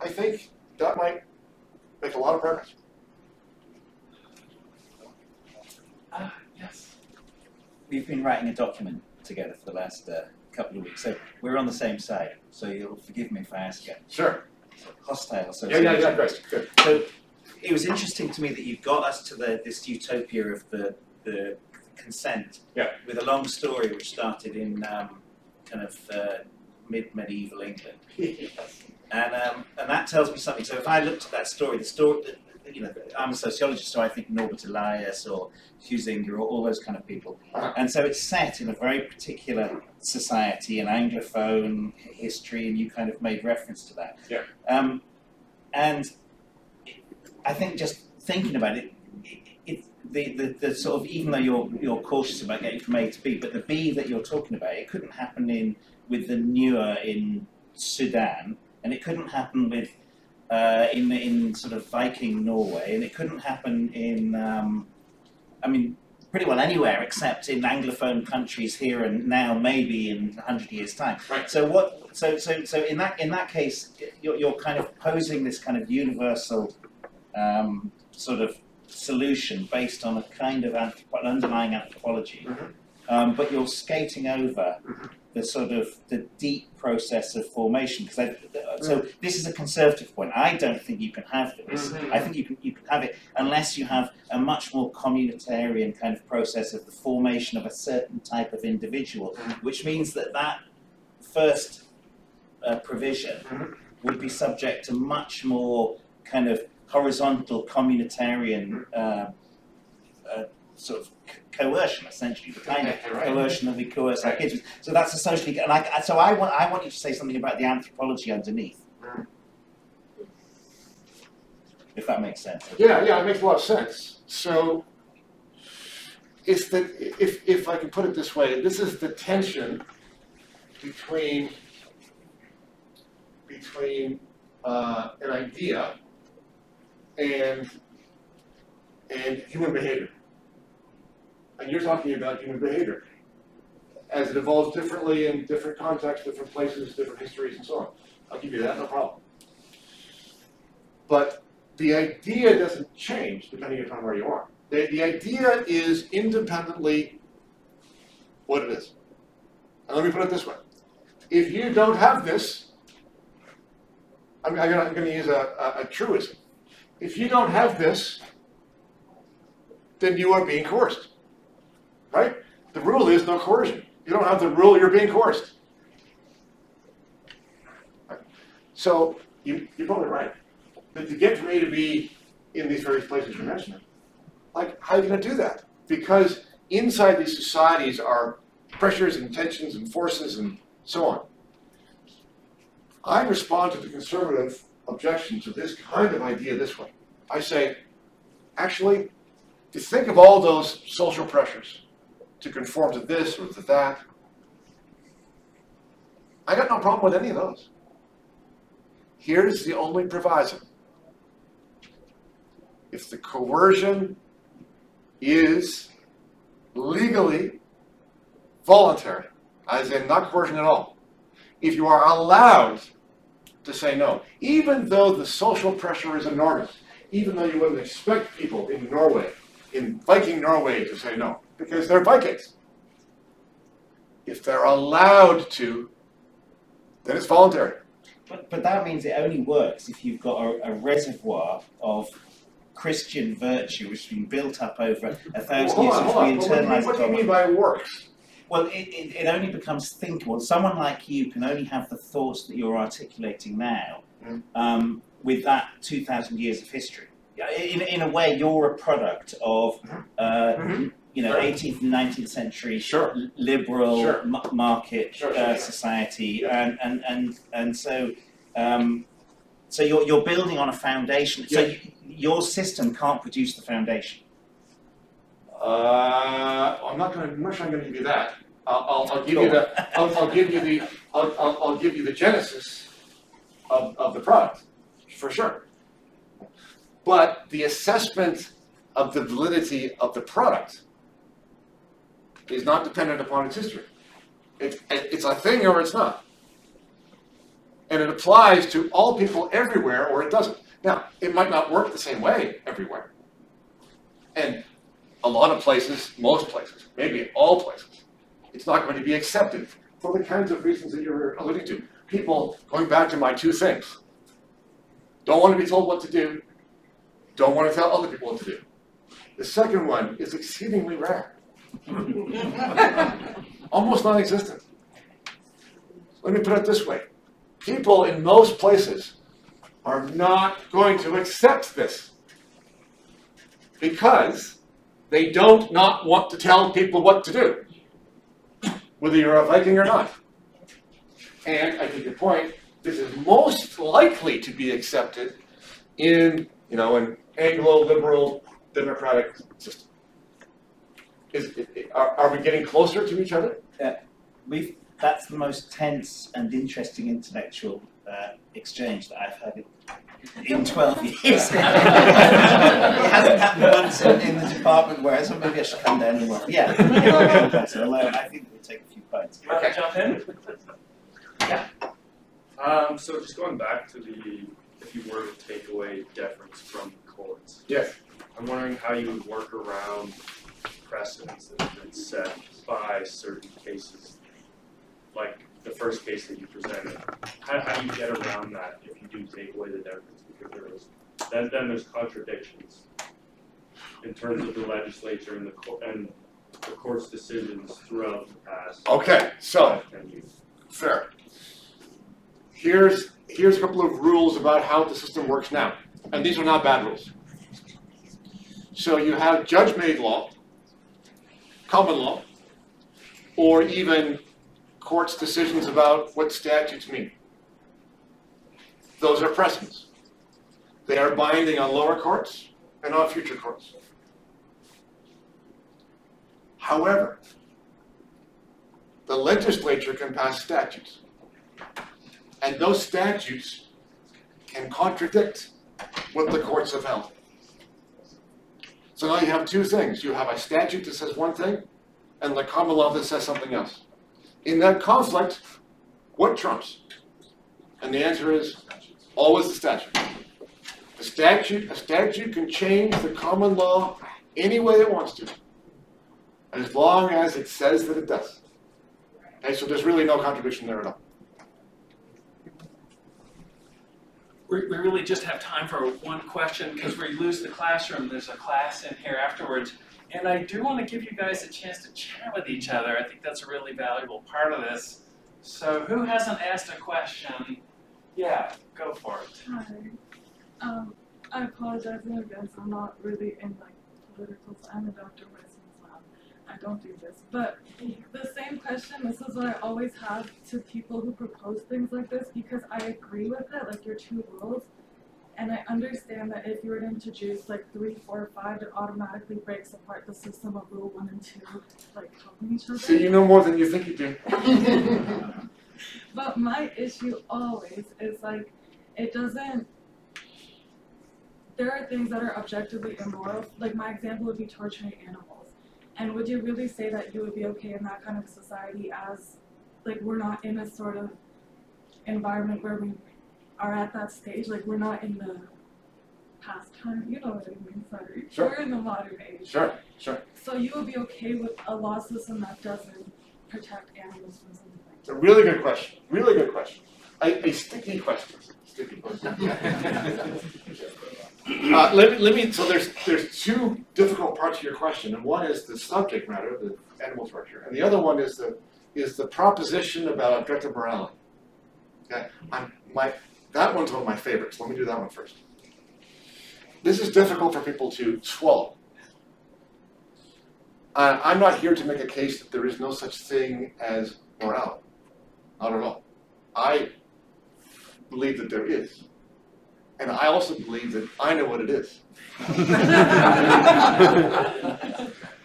I think that might make a lot of progress. Ah, yes. We've been writing a document together for the last uh, couple of weeks, so we're on the same side. So you'll forgive me if I ask you. Sure. Hostile So Yeah, yeah, yeah, great, good. So it was interesting to me that you got us to the this utopia of the the consent. Yeah. With a long story which started in um, kind of uh, mid medieval England. And um, and that tells me something. So if I looked at that story, the story, you know, I'm a sociologist, so I think Norbert Elias or Huizinga or all those kind of people. And so it's set in a very particular society, an Anglophone history, and you kind of made reference to that. Yeah. Um, and I think just thinking about it, it, it the, the, the sort of even though you're you're cautious about getting from A to B, but the B that you're talking about, it couldn't happen in with the Nuer in Sudan, and it couldn't happen with uh, in in sort of Viking Norway, and it couldn't happen in um, I mean pretty well anywhere except in Anglophone countries here and now, maybe in hundred years' time. Right. So what? So so so in that in that case, you're you're kind of posing this kind of universal um, sort of solution based on a kind of anthropo- an underlying anthropology, um, but you're skating over the sort of the deep process of formation. Because so this is a conservative point. I don't think you can have this. Mhm. I think you can you can have it unless you have a much more communitarian kind of process of the formation of a certain type of individual, which means that that first uh, provision would be subject to much more kind of horizontal communitarian uh, uh, sort of coercion, essentially, the kind of Right. coercion that we coerce our kids with. So that's a socially, and I, so I want, I want you to say something about the anthropology underneath. If that makes sense. Yeah, yeah, it makes a lot of sense. So, it's the, if, if I can put it this way, this is the tension between, between, uh, an idea and, and human behavior. And you're talking about human behavior, as it evolves differently in different contexts, different places, different histories and so on. I'll give you that, no problem. But the idea doesn't change depending upon where you are. The, the idea is independently what it is. And let me put it this way. If you don't have this, I'm, I'm gonna, gonna use a, a, a truism. If you don't have this, then you are being coerced? The rule is no coercion. You don't have the rule, you're being coerced. So you, you're probably right. But to get from A to B in these various places you're mentioning, like, how are you gonna do that? Because inside these societies are pressures and tensions and forces and so on. I respond to the conservative objection to this kind of idea this way. I say, actually, to think of all those social pressures to conform to this or to that, I got no problem with any of those. Here's the only proviso. If the coercion is legally voluntary, as in not coercion at all, if you are allowed to say no, even though the social pressure is enormous, even though you wouldn't expect people in Norway, in Viking Norway, to say no, because they're Vikings. If they're allowed to, then it's voluntary. But, but that means it only works if you've got a, a reservoir of Christian virtue which has been built up over a thousand Hold years, on, which we. What do you mean- internalize what do you mean by works? Well, it, it, it only becomes thinkable. Someone like you can only have the thoughts that you're articulating now Mm. um, with that 2,000 years of history. In, in a way, you're a product of, uh, you know, Sure. 18th and 19th century Sure. liberal Sure. ma- market uh, society, and and and and so. Um, so you're, you're building on a foundation. So you, your system can't produce the foundation. Uh, I'm not gonna, I'm not sure I'm gonna give you that. I'll, I'll, I'll give you the, I'll, I'll give you the, I'll, I'll, I'll give you the genesis of, of the product, for sure. But the assessment of the validity of the product is not dependent upon its history. It, it- it's a thing or it's not. And it applies to all people everywhere or it doesn't. Now, it might not work the same way everywhere. And a lot of places, most places, maybe all places, it's not going to be accepted for the kinds of reasons that you're alluding to. People, going back to my two things, don't want to be told what to do, don't want to tell other people what to do. The second one is exceedingly rare, almost non-existent. Let me put it this way. People in most places are not going to accept this because they don't not want to tell people what to do, whether you're a Viking or not. And I take your point, this is most likely to be accepted in, you know, an Anglo-liberal democratic system. Is, are, are we getting closer to each other? Uh, we've, that's the most tense and interesting intellectual uh, exchange that I've had in, in 12 years. it hasn't happened once in, in the department where I thought maybe I should come down and work. Yeah, it will go although I think we'll take a few pints. Wanna jump in? Um, so just going back to the, if you were to take away deference from the courts. Yes. I'm wondering how you would work around precedents that have been set by certain cases. Like the first case that you presented, how, how do you get around that if you do take away the deference? Because there is, then, then there's contradictions in terms of the legislature and the and the court's decisions throughout the past. Okay, so, five, ten years. fair. Here's, here's a couple of rules about how the system works now, and these are not bad rules. So you have judge-made law, common law, or even courts' decisions about what statutes mean. Those are precedents. They are binding on lower courts and on future courts. However, the legislature can pass statutes. And those statutes can contradict what the courts have held. So now you have two things. You have a statute that says one thing, and the common law that says something else. In that conflict, what trumps? And the answer is always the statute. The statute, a statute can change the common law any way it wants to, as long as it says that it does. Okay, so there's really no contribution there at all. We, really just have time for one question, because we lose the classroom, there's a class in here afterwards. And I do want to give you guys a chance to chat with each other, I think that's a really valuable part of this. So who hasn't asked a question? Yeah, go for it. Hi. Um, I apologize in advance. I'm not really in like political. I'm a doctor. I don't do this. But the same question, this is what I always have to people who propose things like this because I agree with it, like your two rules. And I understand that if you were to introduce like three, four, five, it automatically breaks apart the system of rule one and two, like helping each other. So you know more than you think you do. But my issue always is like, it doesn't, there are things that are objectively immoral, like my example would be torturing animals. And would you really say that you would be okay in that kind of society as, like, we're not in a sort of environment where we are at that stage, like, we're not in the past time, you know what I mean, sorry. Sure. We're in the modern age. Sure, sure. So you would be okay with a law system that doesn't protect animals from something like that? It's a really good question, really good question. A, a sticky question, sticky question. Uh, let me, let me, so there's, there's two difficult parts of your question, and one is the subject matter, the animal torture, and the other one is the, is the proposition about objective morality. Okay, I'm, my, that one's one of my favorites, let me do that one first. This is difficult for people to swallow. Uh, I'm not here to make a case that there is no such thing as morality. Not at all. I believe that there is. And I also believe that I know what it is.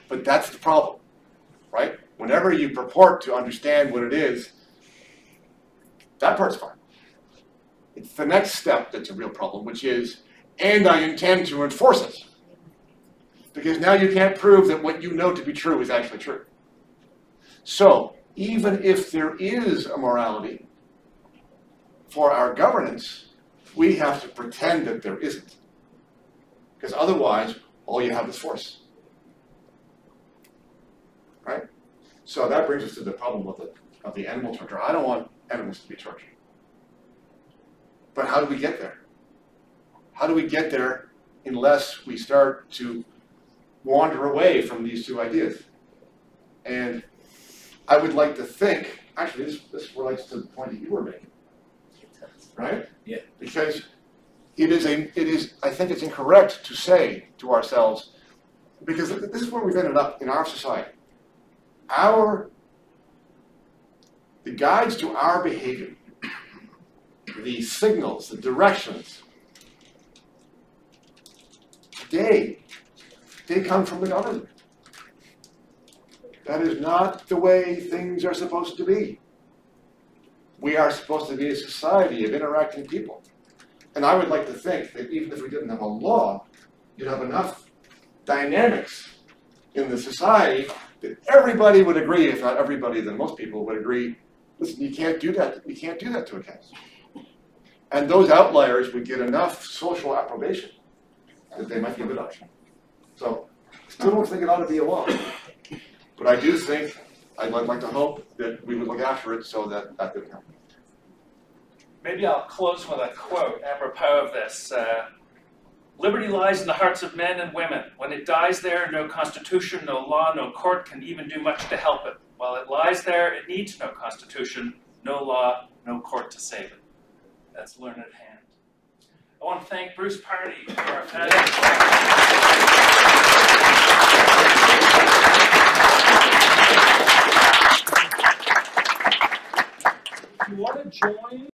but that's the problem, right? Whenever you purport to understand what it is, that part's fine. It's the next step that's a real problem, which is, and I intend to enforce it. Because now you can't prove that what you know to be true is actually true. So, even if there is a morality for our governance, we have to pretend that there isn't. Because otherwise, all you have is force. Right? So that brings us to the problem of the, of the animal torture. I don't want animals to be tortured. But how do we get there? How do we get there unless we start to wander away from these two ideas? And I would like to think, actually, this, this relates to the point that you were making, right? Yeah. Because it is a, it is, I think it's incorrect to say to ourselves, because this is where we've ended up in our society. Our, the guides to our behavior, the signals, the directions, they, they come from the government. That is not the way things are supposed to be. We are supposed to be a society of interacting people. And I would like to think that even if we didn't have a law, you'd have enough dynamics in the society that everybody would agree, if not everybody, then most people would agree, listen, you can't do that, you can't do that to a cat. And those outliers would get enough social approbation that they might give it up. So, still don't think it ought to be a law. But I do think, I'd like to hope that we would look after it so that that didn't happen. Maybe I'll close with a quote apropos of this. Uh, Liberty lies in the hearts of men and women. When it dies there, no constitution, no law, no court can even do much to help it. While it lies there, it needs no constitution, no law, no court to save it. That's Learned Hand. I want to thank Bruce Pardy for our fabulous you want to join